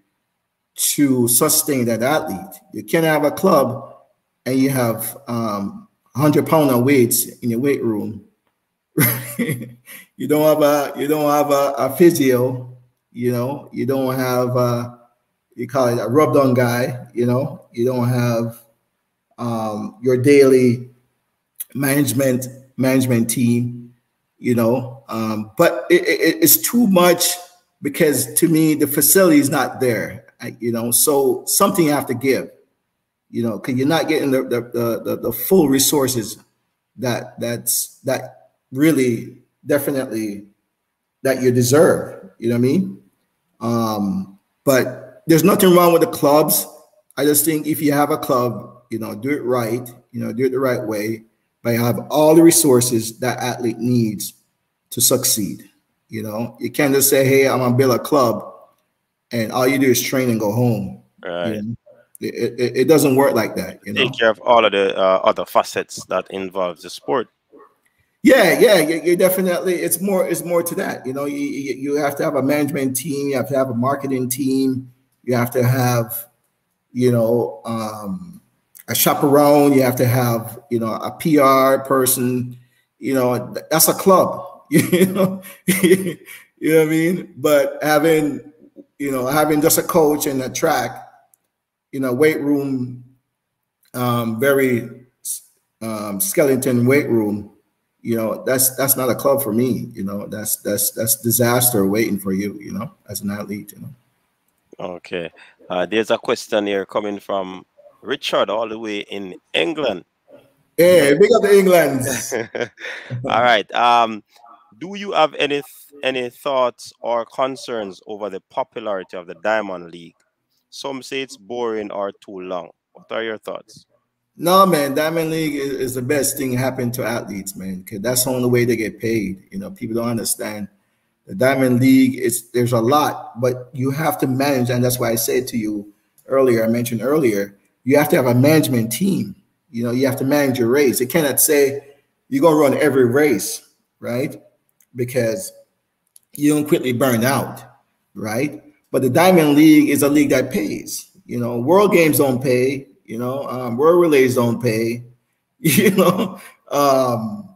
to sustain that athlete. You can't have a club and you have um, 100 pound of weights in your weight room. you don't have a you don't have a, a, physio. You know, you don't have a, you call it a rub down guy. You know, you don't have um, your daily management management team. You know, um, but it, it, it's too much because to me the facility is not there you know, so something you have to give, you know, because you're not getting the, the the, the full resources that that's that really definitely that you deserve. You know what I mean? Um, but there's nothing wrong with the clubs. I just think if you have a club, you know, do it right, you know, do it the right way, but you have all the resources that athlete needs to succeed. You know, you can't just say, "Hey, I'm gonna build a club," and all you do is train and go home. Right. You know? It, it, it, doesn't work like that. You know? Take care of all of the uh, other facets that involves the sport. Yeah, yeah, you, you, definitely. It's more. It's more to that. You know, you, you have to have a management team. You have to have a marketing team. You have to have, you know, um, a chaperone. You have to have, you know, a PR person. You know, that's a club. You know, you know what I mean. But having you know, having just a coach and a track, you know, weight room, um, very um, skeleton weight room, you know, that's that's not a club for me. You know, that's that's that's disaster waiting for you. You know, as an athlete. You know. Okay, uh, there's a question here coming from Richard, all the way in England. Hey, big up the England. all right. Um, do you have any any thoughts or concerns over the popularity of the Diamond League? Some say it's boring or too long. What are your thoughts? No, man, Diamond League is, is the best thing happened to athletes, man, because that's the only way they get paid. You know, people don't understand. The Diamond League is there's a lot, but you have to manage, and that's why I said to you earlier, I mentioned earlier, you have to have a management team. You know, you have to manage your race. It cannot say you're gonna run every race, right? because you don't quickly burn out, right? But the Diamond League is a league that pays. You know, World Games don't pay. You know, um, World Relays don't pay. You know, um,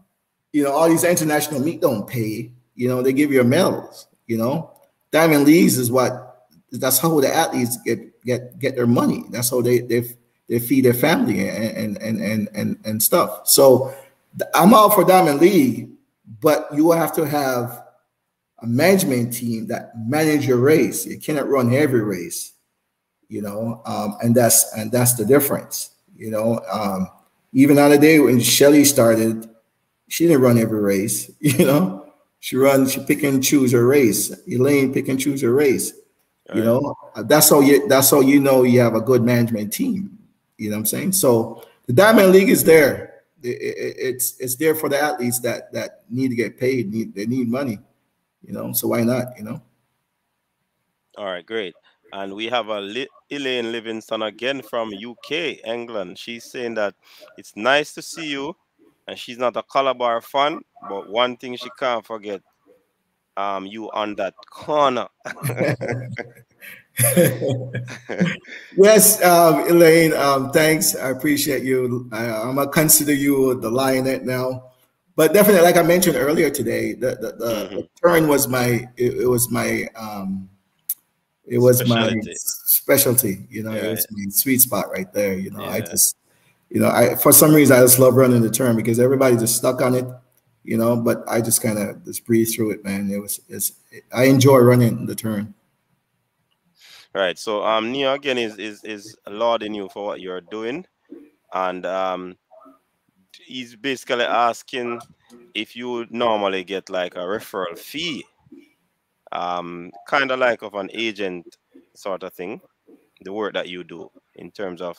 you know, all these international meet don't pay. You know, they give you medals. You know, Diamond Leagues is what that's how the athletes get get get their money. That's how they they they feed their family and and and and and stuff. So I'm all for Diamond League but you will have to have a management team that manage your race. You cannot run every race, you know, um, and that's and that's the difference, you know. Um, even on the day when Shelly started, she didn't run every race, you know. She runs, she pick and choose her race. Elaine pick and choose her race. you know, that's how you that's how you know you have a good management team. You know what I'm saying? So the Diamond League is there it, it's it's there for the athletes that that need to get paid. Need they need money, you know. So why not? You know. All right, great. And we have a Li- Elaine Livingston again from UK, England. She's saying that it's nice to see you, and she's not a Calabar fan, but one thing she can't forget, um, you on that corner. yes, um, Elaine. Um, thanks. I appreciate you. I, am gonna consider you the lionette now. But definitely, like I mentioned earlier today, the the, the, mm-hmm. the turn was my it, it was my um, it was specialty. my specialty. You know, yeah, it was my sweet spot right there. You know, yeah. I just you know, I for some reason I just love running the turn because everybody just stuck on it. You know, but I just kind of just breathe through it, man. It was it's I enjoy running the turn. Right. So um Neo again is is is lauding you for what you're doing. And um he's basically asking if you normally get like a referral fee. Um kind of like of an agent sort of thing, the work that you do in terms of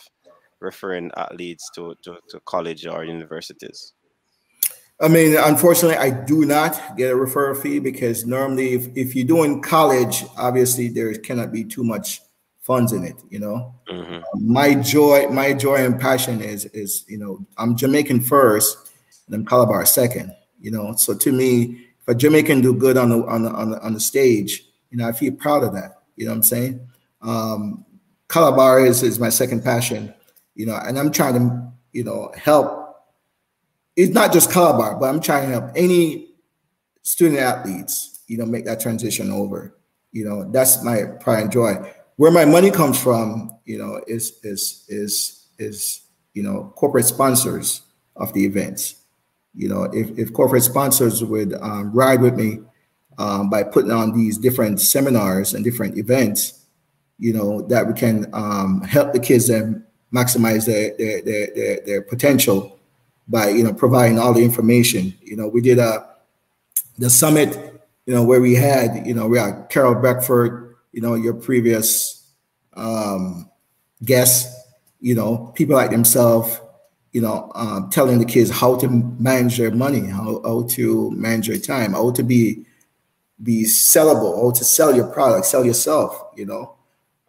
referring athletes to, to, to college or universities? I mean, unfortunately, I do not get a referral fee because normally, if, if you're doing college, obviously there cannot be too much funds in it. You know, mm-hmm. my joy, my joy and passion is is you know I'm Jamaican first, and I'm Calabar second. You know, so to me, if a Jamaican do good on the on the on the, on the stage, you know, I feel proud of that. You know what I'm saying? Um, Calabar is is my second passion. You know, and I'm trying to you know help it's not just Calabar, but I'm trying to help any student athletes, you know, make that transition over. You know, that's my pride and joy. Where my money comes from, you know, is is is is you know corporate sponsors of the events. You know, if if corporate sponsors would um, ride with me um, by putting on these different seminars and different events, you know, that we can um, help the kids and maximize their their their, their, their potential by you know providing all the information. You know, we did a the summit, you know, where we had you know we had Carol Beckford, you know, your previous um, guests, you know, people like themselves, you know, um, telling the kids how to manage their money, how, how to manage their time, how to be be sellable, how to sell your product, sell yourself, you know.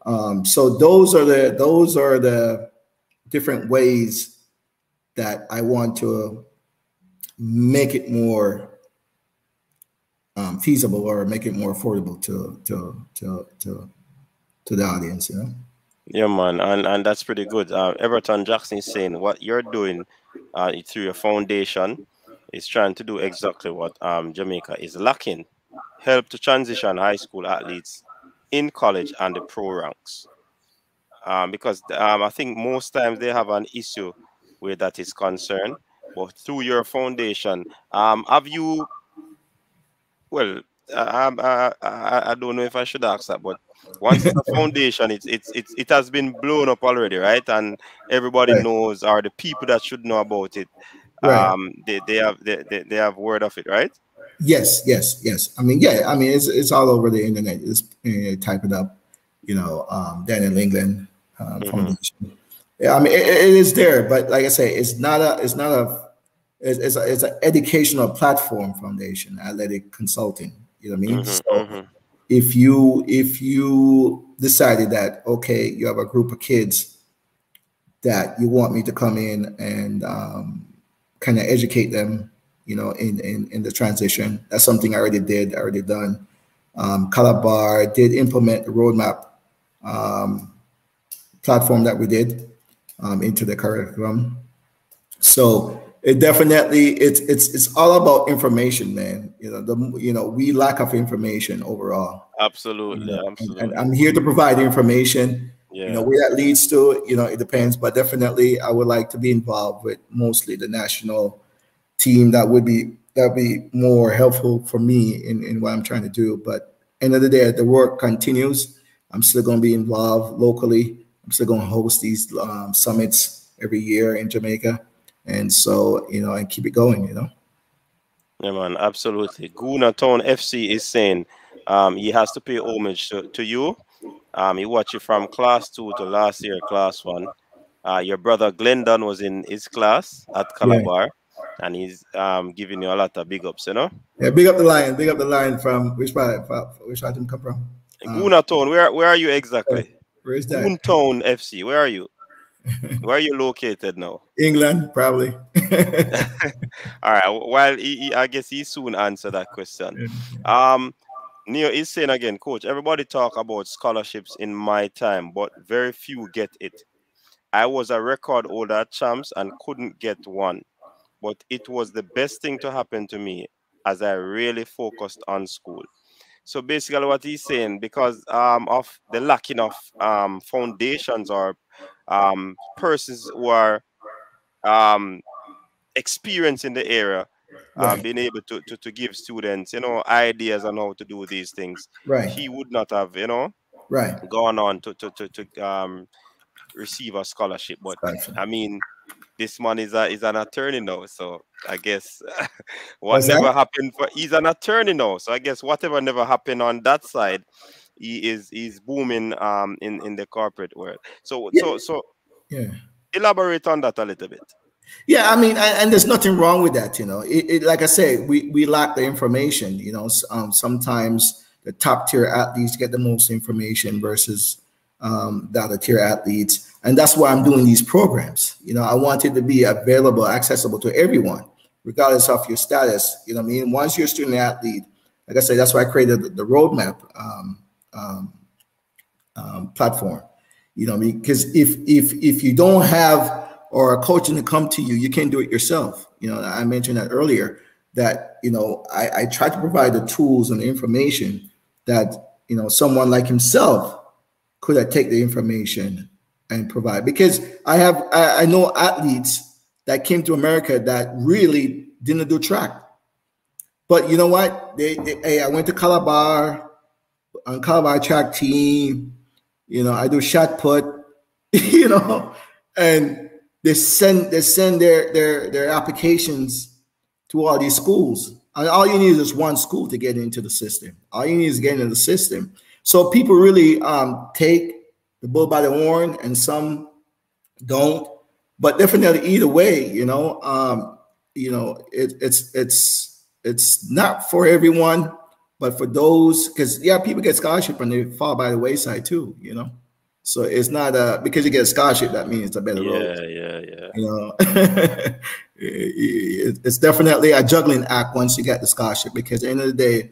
Um, so those are the those are the different ways that I want to make it more um, feasible or make it more affordable to to to to to the audience. Know. Yeah, man, and and that's pretty good. Uh, Everton Jackson is saying what you're doing uh, through your foundation is trying to do exactly what um, Jamaica is lacking: help to transition high school athletes in college and the pro ranks. Um, because um, I think most times they have an issue where that is concerned. But through your foundation, um, have you? Well, I, I, I, don't know if I should ask that, but once the foundation, it's it's it's it has been blown up already, right? And everybody right. knows, or the people that should know about it, right. um, they, they have they, they, they have word of it, right? Yes, yes, yes. I mean, yeah, I mean, it's it's all over the internet. It's uh, type it up, you know, um, Daniel England uh, mm -hmm. Foundation. Yeah, I mean, it, it is there, but like I say, it's not a, it's not a, it's, it's a, it's an educational platform foundation, athletic consulting. You know what I mean? Mm-hmm, so mm-hmm. if you if you decided that okay, you have a group of kids that you want me to come in and um, kind of educate them, you know, in, in in the transition. That's something I already did, I already done. Um, Calabar did implement the roadmap um, platform that we did um, into the curriculum. So it definitely it's it's it's all about information, man. You know the you know we lack of information overall. Absolutely, you know? absolutely. And, and, I'm here to provide information. Yeah. You know where that leads to, you know, it depends, but definitely I would like to be involved with mostly the national team. That would be that would be more helpful for me in in what I'm trying to do. But end of the day, the work continues. I'm still going to be involved locally I'm still going to host these um, summits every year in Jamaica, and so you know, and keep it going. You know. Yeah, man, absolutely. Guna Town FC is saying um, he has to pay homage to, to you. Um, he watched you from class two to last year, class one. Uh, your brother Glendon was in his class at Calabar, and he's um, giving you a lot of big ups, you know. Yeah, big up the line, big up the line from which part? Which part him come from? Guna Town. Where where are you exactly? Where's that? Toontown FC. Where are you? Where are you located now? England, probably. All right. Well, he, he, I guess he soon answer that question. Um, Neo is saying again, coach, everybody talk about scholarships in my time, but very few get it. I was a record holder at champs and couldn't get one, but it was the best thing to happen to me as I really focused on school. So basically, what he's saying, because um, of the lacking of um, foundations or um, persons who are um, experienced in the area, um, right. being able to, to, to give students, you know, ideas on how to do these things, right? He would not have, you know, right, gone on to to to, to um, receive a scholarship. But gotcha. I mean, this man is a, is an attorney now, so I guess whatever happened for he's an attorney now, so I guess whatever never happened on that side, he is he's booming um in in the corporate world. So Yeah. so so Yeah. elaborate on that a little bit. Yeah, I mean, and, and there's nothing wrong with that, you know. It, it, like I say, we we lack the information. You know, um, sometimes the top tier athletes get the most information versus um, the other tier athletes, and that's why I'm doing these programs. You know, I want it to be available, accessible to everyone, regardless of your status. You know, I mean, once you're a student athlete, like I say, that's why I created the, the roadmap um, um, um, platform. You know, because if if if you don't have or a coaching to come to you, you can't do it yourself. You know, I mentioned that earlier. That you know, I, I try to provide the tools and the information that you know someone like himself could have take the information and provide. Because I have I, I know athletes that came to America that really didn't do track, but you know what? They, they hey, I went to Calabar on Calabar track team. You know, I do shot put. You know, and they send they send their their their applications to all these schools. And all you need is one school to get into the system. All you need is get into the system. So people really um, take the bull by the horn, and some don't. But definitely, either way, you know, um, you know, it, it's it's it's not for everyone, but for those, because yeah, people get scholarship and they fall by the wayside too. You know, so it's not uh because you get a scholarship that means it's a better road Yeah, yeah, yeah. you know it's definitely a juggling act once you get the scholarship because at the end of the day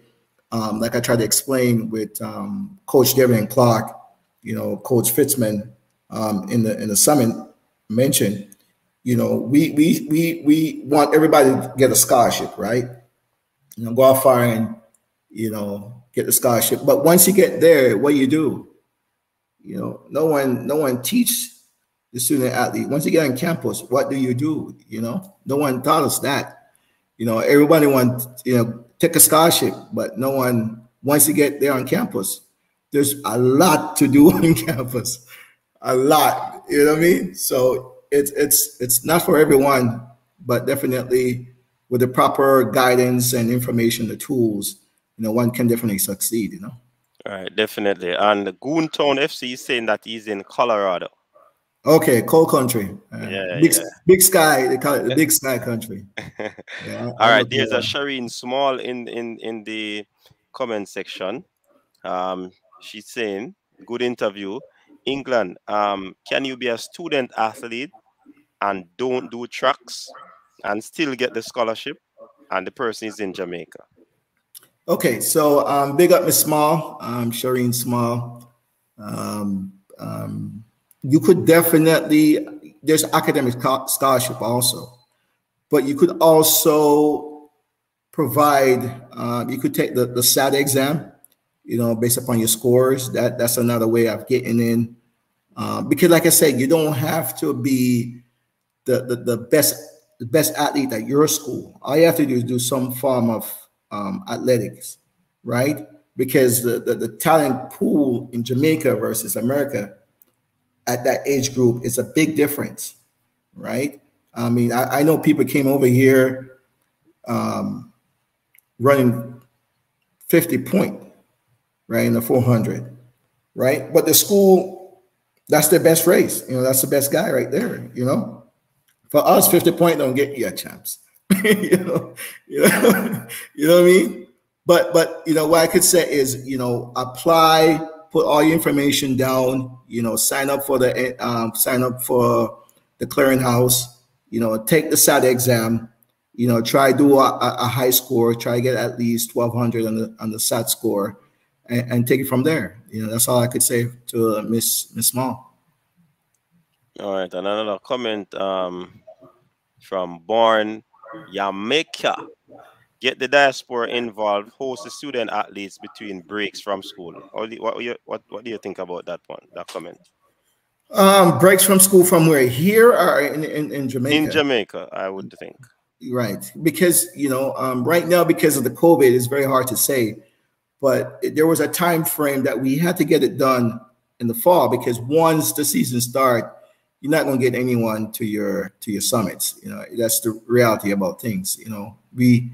um, like i tried to explain with um, coach Devin clark you know coach fitzman um, in the in the summit mentioned you know we we we we want everybody to get a scholarship right you know go out far and you know get the scholarship but once you get there what do you do you know no one no one teach the student athlete. Once you get on campus, what do you do? You know, no one taught us that. You know, everybody want you know take a scholarship, but no one once you get there on campus, there's a lot to do on campus, a lot. You know what I mean? So it's it's it's not for everyone, but definitely with the proper guidance and information, the tools, you know, one can definitely succeed. You know. All right, definitely. And Goontown FC is saying that he's in Colorado. Okay, cold country. Uh, Yeah, big, yeah. big sky. They call it the big sky country. Yeah, All I right, there's a at- Shireen Small in in in the comment section. Um, she's saying, "Good interview, England. Um, can you be a student athlete and don't do tracks and still get the scholarship?" And the person is in Jamaica. Okay, so um, big up Miss Small, um, Shireen Small. Um, um, you could definitely there's academic scholarship also, but you could also provide. Um, you could take the the SAT exam, you know, based upon your scores. That that's another way of getting in. Um, because, like I said, you don't have to be the, the the best the best athlete at your school. All you have to do is do some form of um, athletics, right? Because the, the, the talent pool in Jamaica versus America at that age group is a big difference, right? I mean, I, I know people came over here um, running 50 point, right, in the 400, right? But the school, that's their best race. You know, that's the best guy right there, you know? For us, 50 point don't get you a chance. you know, you know, you know what I mean? But but you know what I could say is you know apply, put all your information down. You know, sign up for the um, sign up for the clearinghouse. You know, take the SAT exam. You know, try do a, a high score. Try get at least twelve hundred on the on the SAT score, and, and take it from there. You know, that's all I could say to uh, Miss Miss Small. All right, and another comment um, from Born Jamaica. Get the diaspora involved, host the student athletes between breaks from school. What do you, what, what, what do you think about that one, that comment? Um, breaks from school from where? Here or in in, in Jamaica? In Jamaica, I would think. Right, because you know, um, right now because of the COVID, it's very hard to say. But there was a time frame that we had to get it done in the fall because once the season start, you're not going to get anyone to your to your summits. You know, that's the reality about things. You know, we,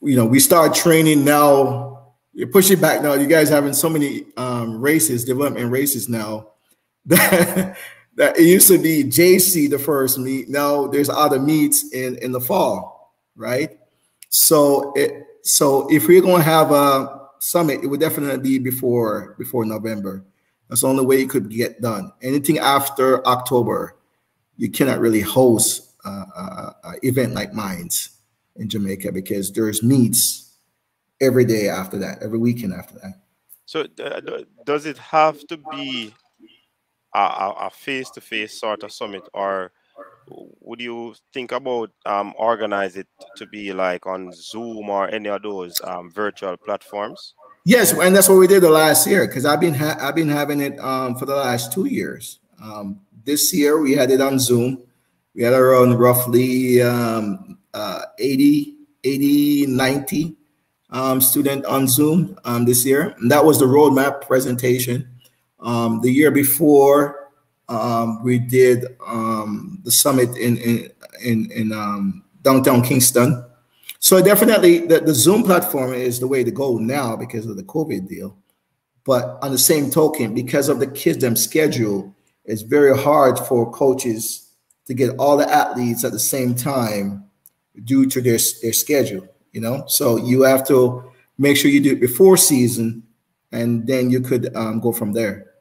you know, we start training now. you push it back now. You guys having so many um, races, development races now. That, that it used to be JC the first meet. Now there's other meets in in the fall, right? So it so if we're going to have a summit, it would definitely be before before November. That's the only way it could get done. Anything after October, you cannot really host an event like mine's in Jamaica because there's meets every day after that, every weekend after that. So uh, does it have to be a face-to-face sort of summit, or would you think about um, organize it to be like on Zoom or any of those um, virtual platforms? Yes, and that's what we did the last year because I've been I've been having it um, for the last two years. Um, this year we had it on Zoom. We had around roughly um, uh, 80, 80, 90 um, student on Zoom um, this year. And that was the roadmap presentation. Um, the year before, um, we did um, the summit in in in, in um, downtown Kingston. So definitely, the, the Zoom platform is the way to go now because of the COVID deal. But on the same token, because of the kids' them schedule, it's very hard for coaches to get all the athletes at the same time due to their, their schedule, you know? So you have to make sure you do it before season and then you could um, go from there.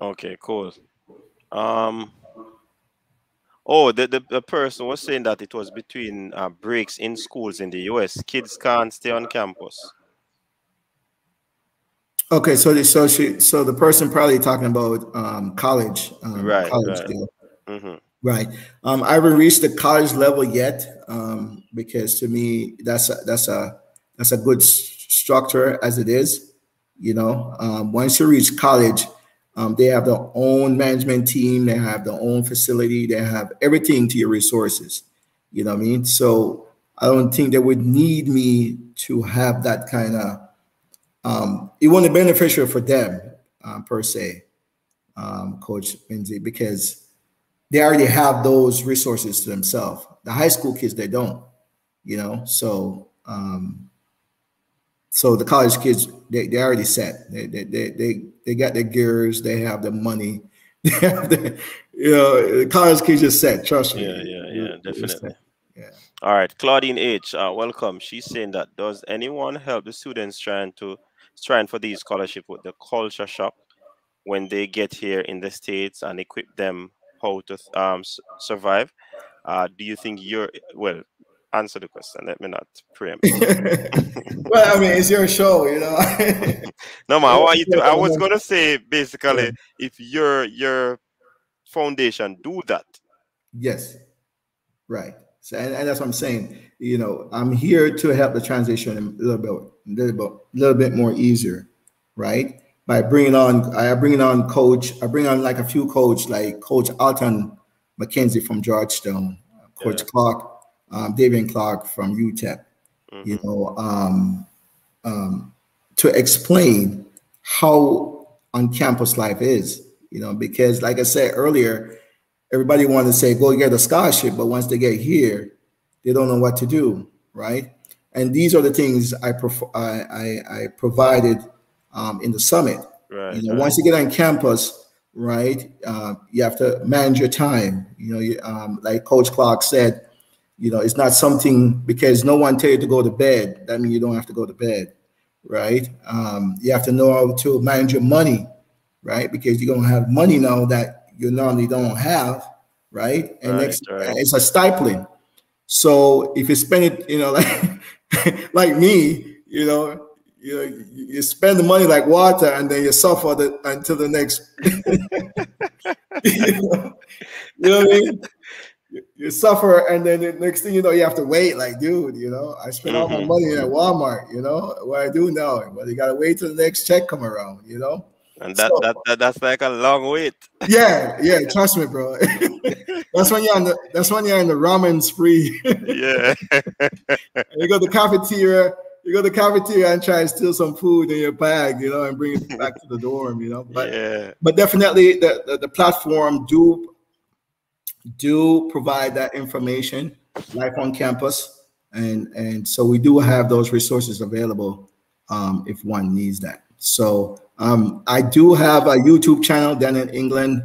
Okay, cool. Um, oh, the, the, the person was saying that it was between uh, breaks in schools in the US. Kids can't stay on campus. Okay, so the so she so the person probably talking about um, college, um, right? College right. deal. Mm-hmm. Right. Um, I haven't reached the college level yet um, because to me that's a, that's a that's a good structure as it is. You know, um, once you reach college, um, they have their own management team, they have their own facility, they have everything to your resources. You know what I mean? So I don't think they would need me to have that kind of. Um, it wouldn't be beneficial for them um, per se, um, Coach Lindsay, because they already have those resources to themselves. The high school kids, they don't, you know. So, um, so the college kids, they they already set. They they they they, they got their gears. They have the money. They have the, you know, the college kids just set. Trust me. Yeah, yeah, yeah, definitely. Yeah. All right, Claudine H, uh, welcome. She's saying that does anyone help the students trying to trying for these scholarship with the culture shock when they get here in the states and equip them how to um, survive. Uh, do you think you're well? Answer the question. Let me not preempt. well, I mean, it's your show, you know. no, man. I want you to. I was gonna say basically, yeah. if your your foundation do that. Yes. Right. So, and, and, that's what I'm saying. You know, I'm here to help the transition a little bit, a little bit, a little bit more easier, right? by bringing on I bringing on coach I bring on like a few coach like Coach Alton McKenzie from Georgetown, Coach yeah. Clark, um, David Clark from UTEP. Mm-hmm. You know, um, um, to explain how on campus life is. You know, because like I said earlier, everybody wanted to say go get a scholarship, but once they get here, they don't know what to do, right? And these are the things I prof- I, I, I provided um, in the summit. Right, you know, right. once you get on campus, right, uh, you have to manage your time. You know, you, um, like Coach Clark said, you know, it's not something because no one tell you to go to bed. That means you don't have to go to bed, right? Um, you have to know how to manage your money, right? Because you're gonna have money now that you normally don't have, right? And Right, next, right. it's a stipend. So if you spend it, you know, like like me, you know, you know, you you spend the money like water, and then you suffer the, until the next. you, know, you know what I mean? You, suffer, and then the next thing you know, you have to wait. Like, dude, you know, I spent all my Mhm. money at Walmart. You know what I do now? but you gotta wait till the next check come around. You know? And that, So- that, that that's like a long wait. Yeah, yeah. Trust me, bro. that's when you're on the. That's when you're in the ramen spree. yeah. you go to the cafeteria, you go to the cafeteria and try and steal some food in your bag, you know, and bring it back to the dorm, you know. But yeah. but definitely the, the, the platform do do provide that information, life on campus, and and so we do have those resources available um, if one needs that. So um, I do have a YouTube channel Daniel England,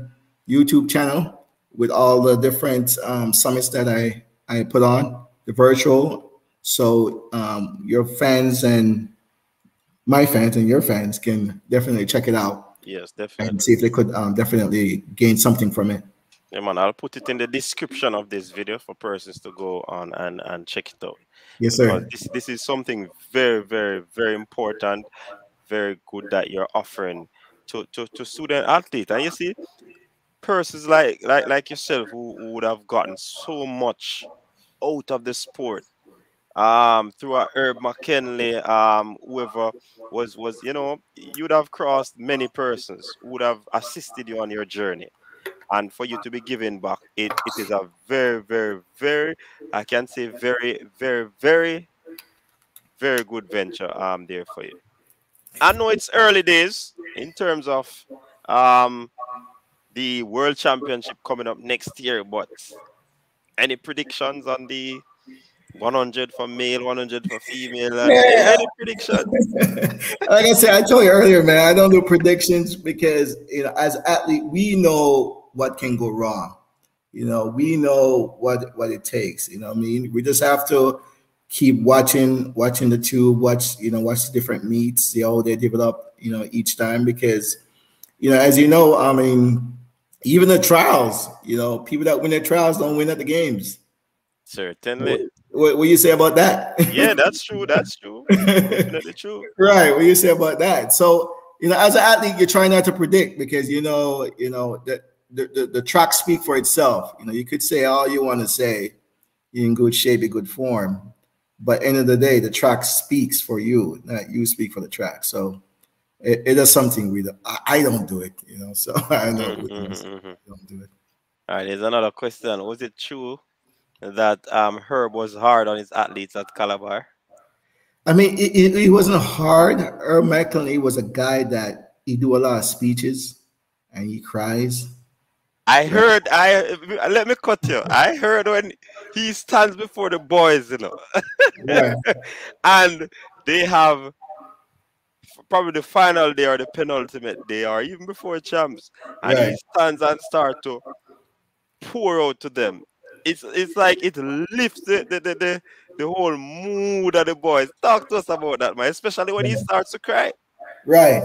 YouTube channel with all the different um, summits that I I put on the virtual. So um, your fans and my fans and your fans can definitely check it out. Yes, definitely. And see if they could um, definitely gain something from it. Yeah, man, I'll put it in the description of this video for persons to go on and, and check it out. Yes, sir. This, this is something very, very, very important, very good that you're offering to, to, to student athletes. And you see, persons like like like yourself who, who would have gotten so much out of the sport um through a Herb McKenley, um, whoever was was you know, you'd have crossed many persons who would have assisted you on your journey and for you to be giving back it, it is a very very very i can say very very very very good venture um there for you. I know it's early days in terms of um the world championship coming up next year but any predictions on the 100 for male 100 for female uh, any predictions? Like I said, I told you earlier, man, I don't do predictions because you know, as athlete, we know what can go wrong. You know, we know what what it takes. You know, what I mean, we just have to keep watching, watching the tube, watch, you know, watch the different meets, see how they develop, you know, each time because, you know, as you know, I mean, even the trials, you know, people that win their trials don't win at the games. certainly What, what do you say about that? yeah that's true that's true definitely true Right. What do you say about that? So, you know, as an athlete, you're trying not to predict because you know, you know, that the, the, the track speak for itself. You know, you could say all you want to say, you're in good shape, in good form. But end of the day, the track speaks for you, not you speak for the track. So it, it is something we don't, I, I don't do it, you know. So I know we Mhm, mhm, mhm. don't do it. All right, there's another question. Was it true that um Herb was hard on his athletes at Calabar? I mean, it, it, it wasn't hard. Herb McKenley was a guy that he do a lot of speeches and he cries. I heard. I let me cut you. I heard when he stands before the boys, you know, Right. and they have probably the final day or the penultimate day or even before champs, and Right. he stands and start to pour out to them. It's it's like it lifts the the, the, the, the whole mood of the boys. Talk to us about that, man. Especially when he starts to cry. Right.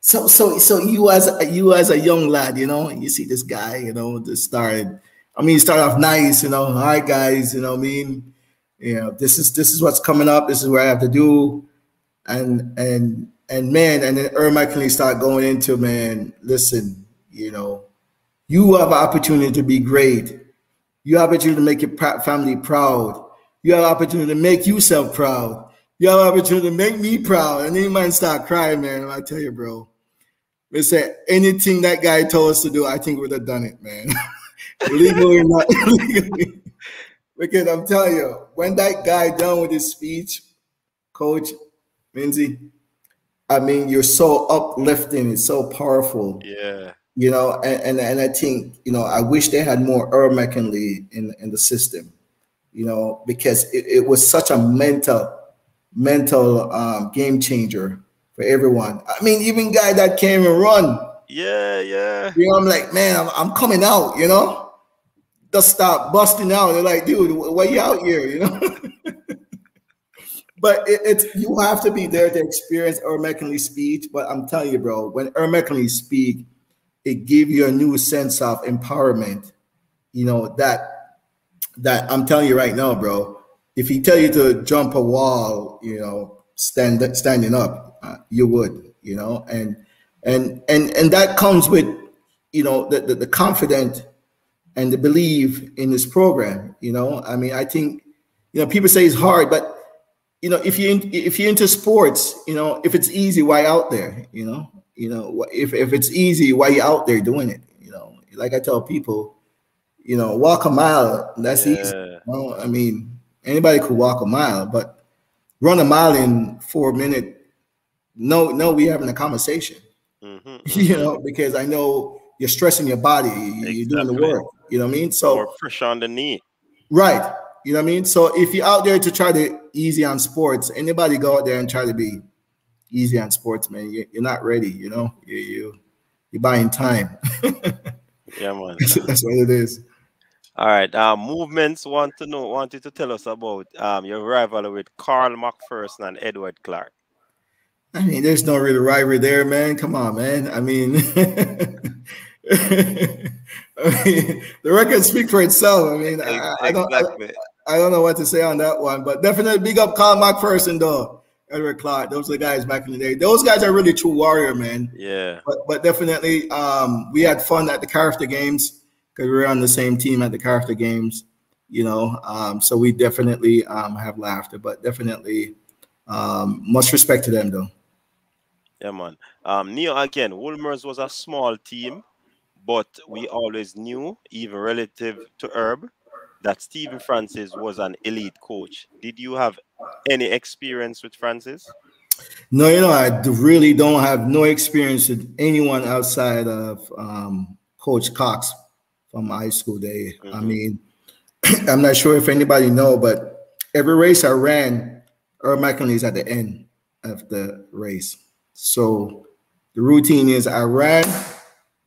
So so so you as you as a young lad, you know, you see this guy, you know, just started. I mean, he started off nice, you know. All right, guys, you know, I mean, you know, this is this is what's coming up. This is what I have to do, and and and man, and then McKenley start going into man. Listen, you know, you have an opportunity to be great. You have opportunity to make your family proud. You have opportunity to make yourself proud. You have opportunity to make me proud. And then you might start crying, man. I tell you, bro. They said anything that guy told us to do, I think we'd have done it, man. legally, not legally. Because I'm telling you, when that guy done with his speech, Coach Minzy, I mean, you're so uplifting, it's so powerful Yeah. you know, and, and and I think you know I wish they had more Earl McKenley in in the system, you know, because it, it was such a mental mental um, game changer for everyone. I mean, even guy that came and run, Yeah, yeah. you know, I'm like, man, I'm, I'm coming out, you know, just stop busting out. They're like, dude, why you out here, you know? but it, it's you have to be there to experience Earl McKenley's speech. But I'm telling you, bro, when Earl speak, it gives you a new sense of empowerment. You know that that I'm telling you right now, bro. If he tell you to jump a wall, you know, stand standing up, uh, you would, you know, and and and and that comes with, you know, the the, the confident and the belief in this program. You know, I mean, I think, you know, people say it's hard, but you know, if you if you're into sports, you know, if it's easy, why out there? You know, you know, if if it's easy, why you out there doing it? You know, like I tell people, you know, walk a mile, that's easy. You know? I mean, anybody could walk a mile, but run a mile in four minutes. No, no, we having a conversation. Mhm, You mhm. know, because I know you're stressing your body, you- you're doing the work. You know what I mean? So pressure on the knee. Right. You know what I mean? So if you're out there to try to easy on sports, anybody go out there and try to be easy on sports, man, you, are not ready. You know, you you you're buying time. yeah, man. That's what it is. All right. Uh, movements want to know wanted to tell us about um, your rivalry with Carl McPherson and Edward Clark. I mean, there's no real rivalry there, man. Come on, man. I mean, I mean the record speaks for itself. I mean. I, I, don't, I, I, don't know what to say on that one, but definitely big up Carl McPherson, though. Edward Clark, those are the guys back in the day. Those guys are really true warrior, man. Yeah. But, but definitely, um, we had fun at the Carifta games because we were on the same team at the Carifta games, you know. Um, so we definitely um, have laughter, but definitely um, much respect to them, though. Yeah, man. Um, Neo again, Wolmer's was a small team, but we always knew, even relative to Herb, that Stephen Francis was an elite coach. Did you have any experience with Francis? No, you know, I really don't have no experience with anyone outside of um, Coach Cox from high school day. Mm -hmm. I mm-hmm. mean, I'm not sure if anybody know, but every race I ran, Herb McKenley is at the end of the race. So the routine is I ran,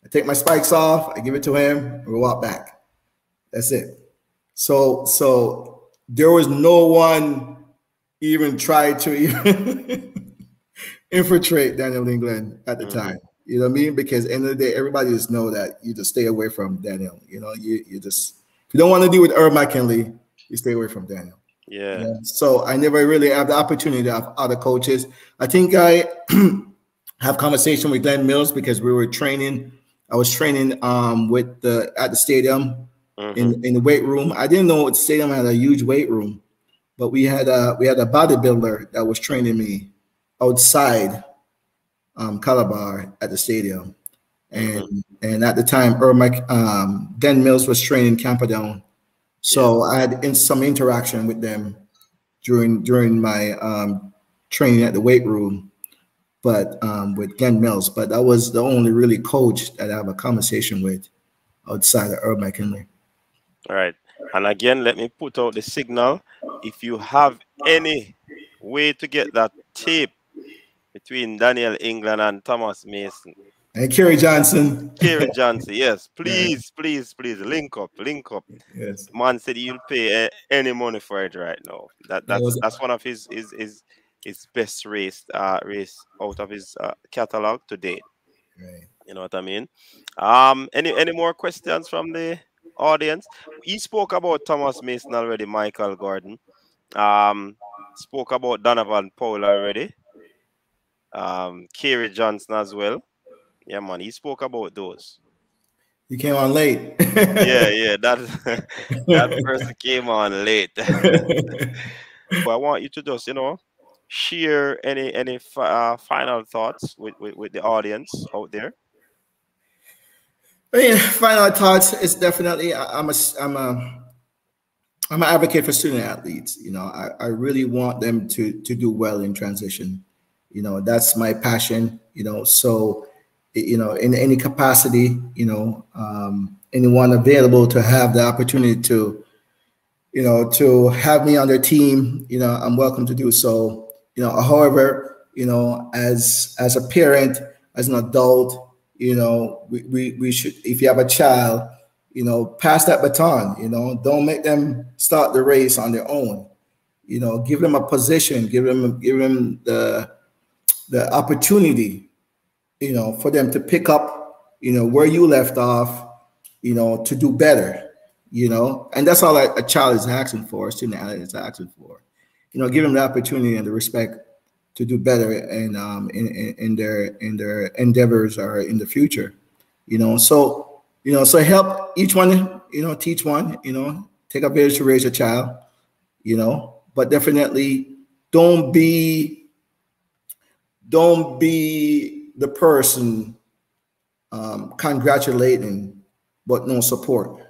I take my spikes off, I give it to him, we walk back. That's it. So so there was no one even tried to even infiltrate Daniel England at the mm-hmm. time. You know what I mean? Because end of the day, everybody just know that you just stay away from Daniel. You know, you you just if you don't want to deal with Herb McKenley, you stay away from Daniel. Yeah. yeah. So I never really have the opportunity to have other coaches. I think I have conversation with Glenn Mills because we were training. I was training um, with the at the stadium mm-hmm. in, in the weight room. I didn't know the stadium had a huge weight room, but we had a we had a bodybuilder that was training me outside um, Calabar at the stadium. And mm-hmm. and at the time, Ermac, um, Glenn Mills was training Camperdown so I had in some interaction with them during during my um, training at the weight room, but um, with Glenn Mills. But that was the only really coach that I have a conversation with outside of Herb McKenley. All right. And again, let me put out the signal. If you have any way to get that tape between Daniel England and Thomas Mason, and Kerry Johnson. Kerry Johnson, yes. Please, please, please link up, link up. Yes. Man said you'll pay uh, any money for it right now. That that's was, that's one of his his his, his best race uh race out of his uh, catalog to date. Right. You know what I mean? Um any any more questions from the audience? He spoke about Thomas Mason already, Michael Gordon. Um spoke about Donovan Powell already. Um Kerry Johnson as well. Yeah, man. He spoke about those. You came on late. yeah, yeah. That that person came on late. but I want you to just, you know, share any any uh, final thoughts with, with, with the audience out there. I mean, final thoughts is definitely I'm a I'm a I'm an advocate for student athletes. You know, I, I really want them to to do well in transition. You know, that's my passion. You know, so you know, in any capacity, you know, um, anyone available to have the opportunity to, you know, to have me on their team, you know, I'm welcome to do so. You know, however, you know, as as a parent, as an adult, you know, we, we, we should, if you have a child, you know, pass that baton, you know, don't make them start the race on their own. You know, give them a position, give them give them the the opportunity you know, for them to pick up, you know, where you left off, you know, to do better, you know, and that's all a, child is asking for, a student is asking for, you know, give them the opportunity and the respect to do better and um, in, in, in their in their endeavors or in the future, you know. So you know, so help each one, you know, teach one, you know, take a village to raise a child, you know, but definitely don't be don't be the person um, congratulating but no support.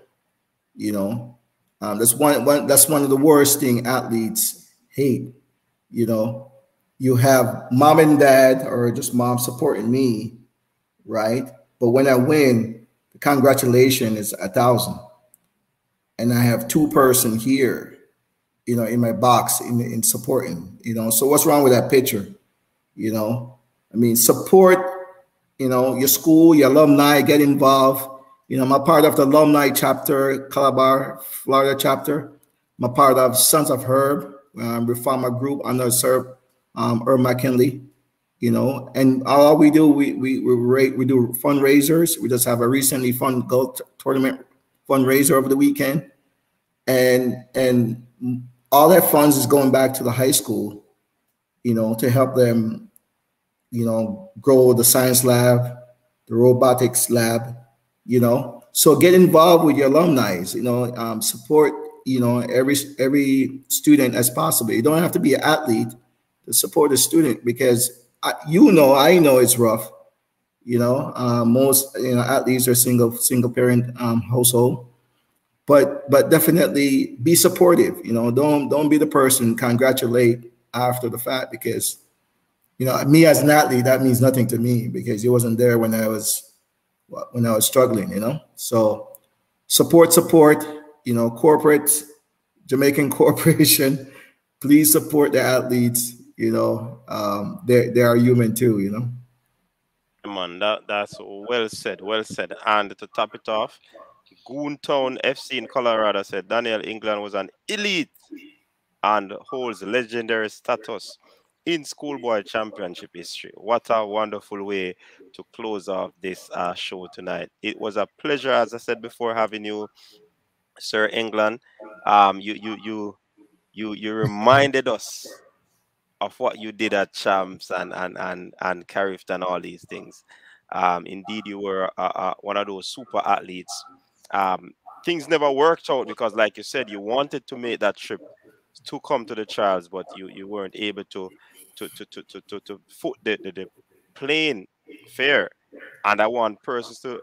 You know, um, that's one, one that's one of the worst thing athletes hate. You know, you have mom and dad or just mom supporting me, right? But when I win, the congratulation is a thousand, and I have two person here you know, in my box in, in supporting, you know. So what's wrong with that picture? You know, I mean, support, you know, your school, your alumni, get involved. You know, I'm a part of the alumni chapter, Calabar, Florida chapter. I'm a part of Sons of Herb, um, Reformer Group under Sir um, Herb McKenley. You know, and all we do, we we we, rate, we do fundraisers. We just have a recently fun golf tournament fundraiser over the weekend, and and all that funds is going back to the high school, you know, to help them, you know, grow the science lab, the robotics lab, you know. So get involved with your alumni, you know, um, support, you know, every every student as possible. You don't have to be an athlete to support a student because I, you know, I know it's rough. You know, uh, most you know athletes are single single parent um, household but but definitely be supportive you know don't don't be the person congratulate after the fact because you know me as an athlete that means nothing to me because he wasn't there when i was when i was struggling you know? So support support you know corporate jamaican corporation please support the athletes you know? Um they, they are human too you know? Man that that's well said well said. And to top it off Goontown FC in Colorado said Daniel England was an elite and holds legendary status in schoolboy championship history. What a wonderful way to close off this uh, show tonight. It was a pleasure, as I said before, having you, Sir England. Um, you you you you you reminded us of what you did at Champs and and and and Carifta and all these things. Um, indeed, you were uh, uh, one of those super athletes um, things never worked out because, like you said, you wanted to make that trip to come to the trials, but you you weren't able to to to to to to, to foot the, the, the plane fare. And I want persons to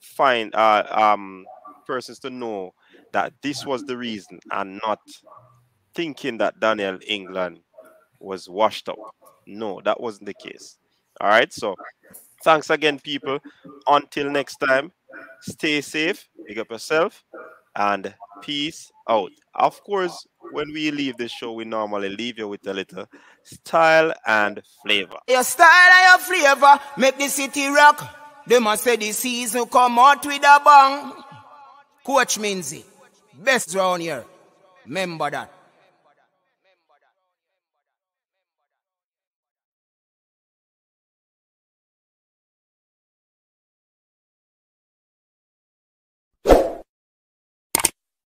find uh, um persons to know that this was the reason and not thinking that Daniel England was washed up. No, that wasn't the case. All right. So thanks again, people. Until next time. Stay safe, pick up yourself, and peace out. Of course, when we leave the show, we normally leave you with a little style and flavor. Your style and your flavor make the city rock. They must say the season come out with a bang. Coach Minzy, best round here. Remember that.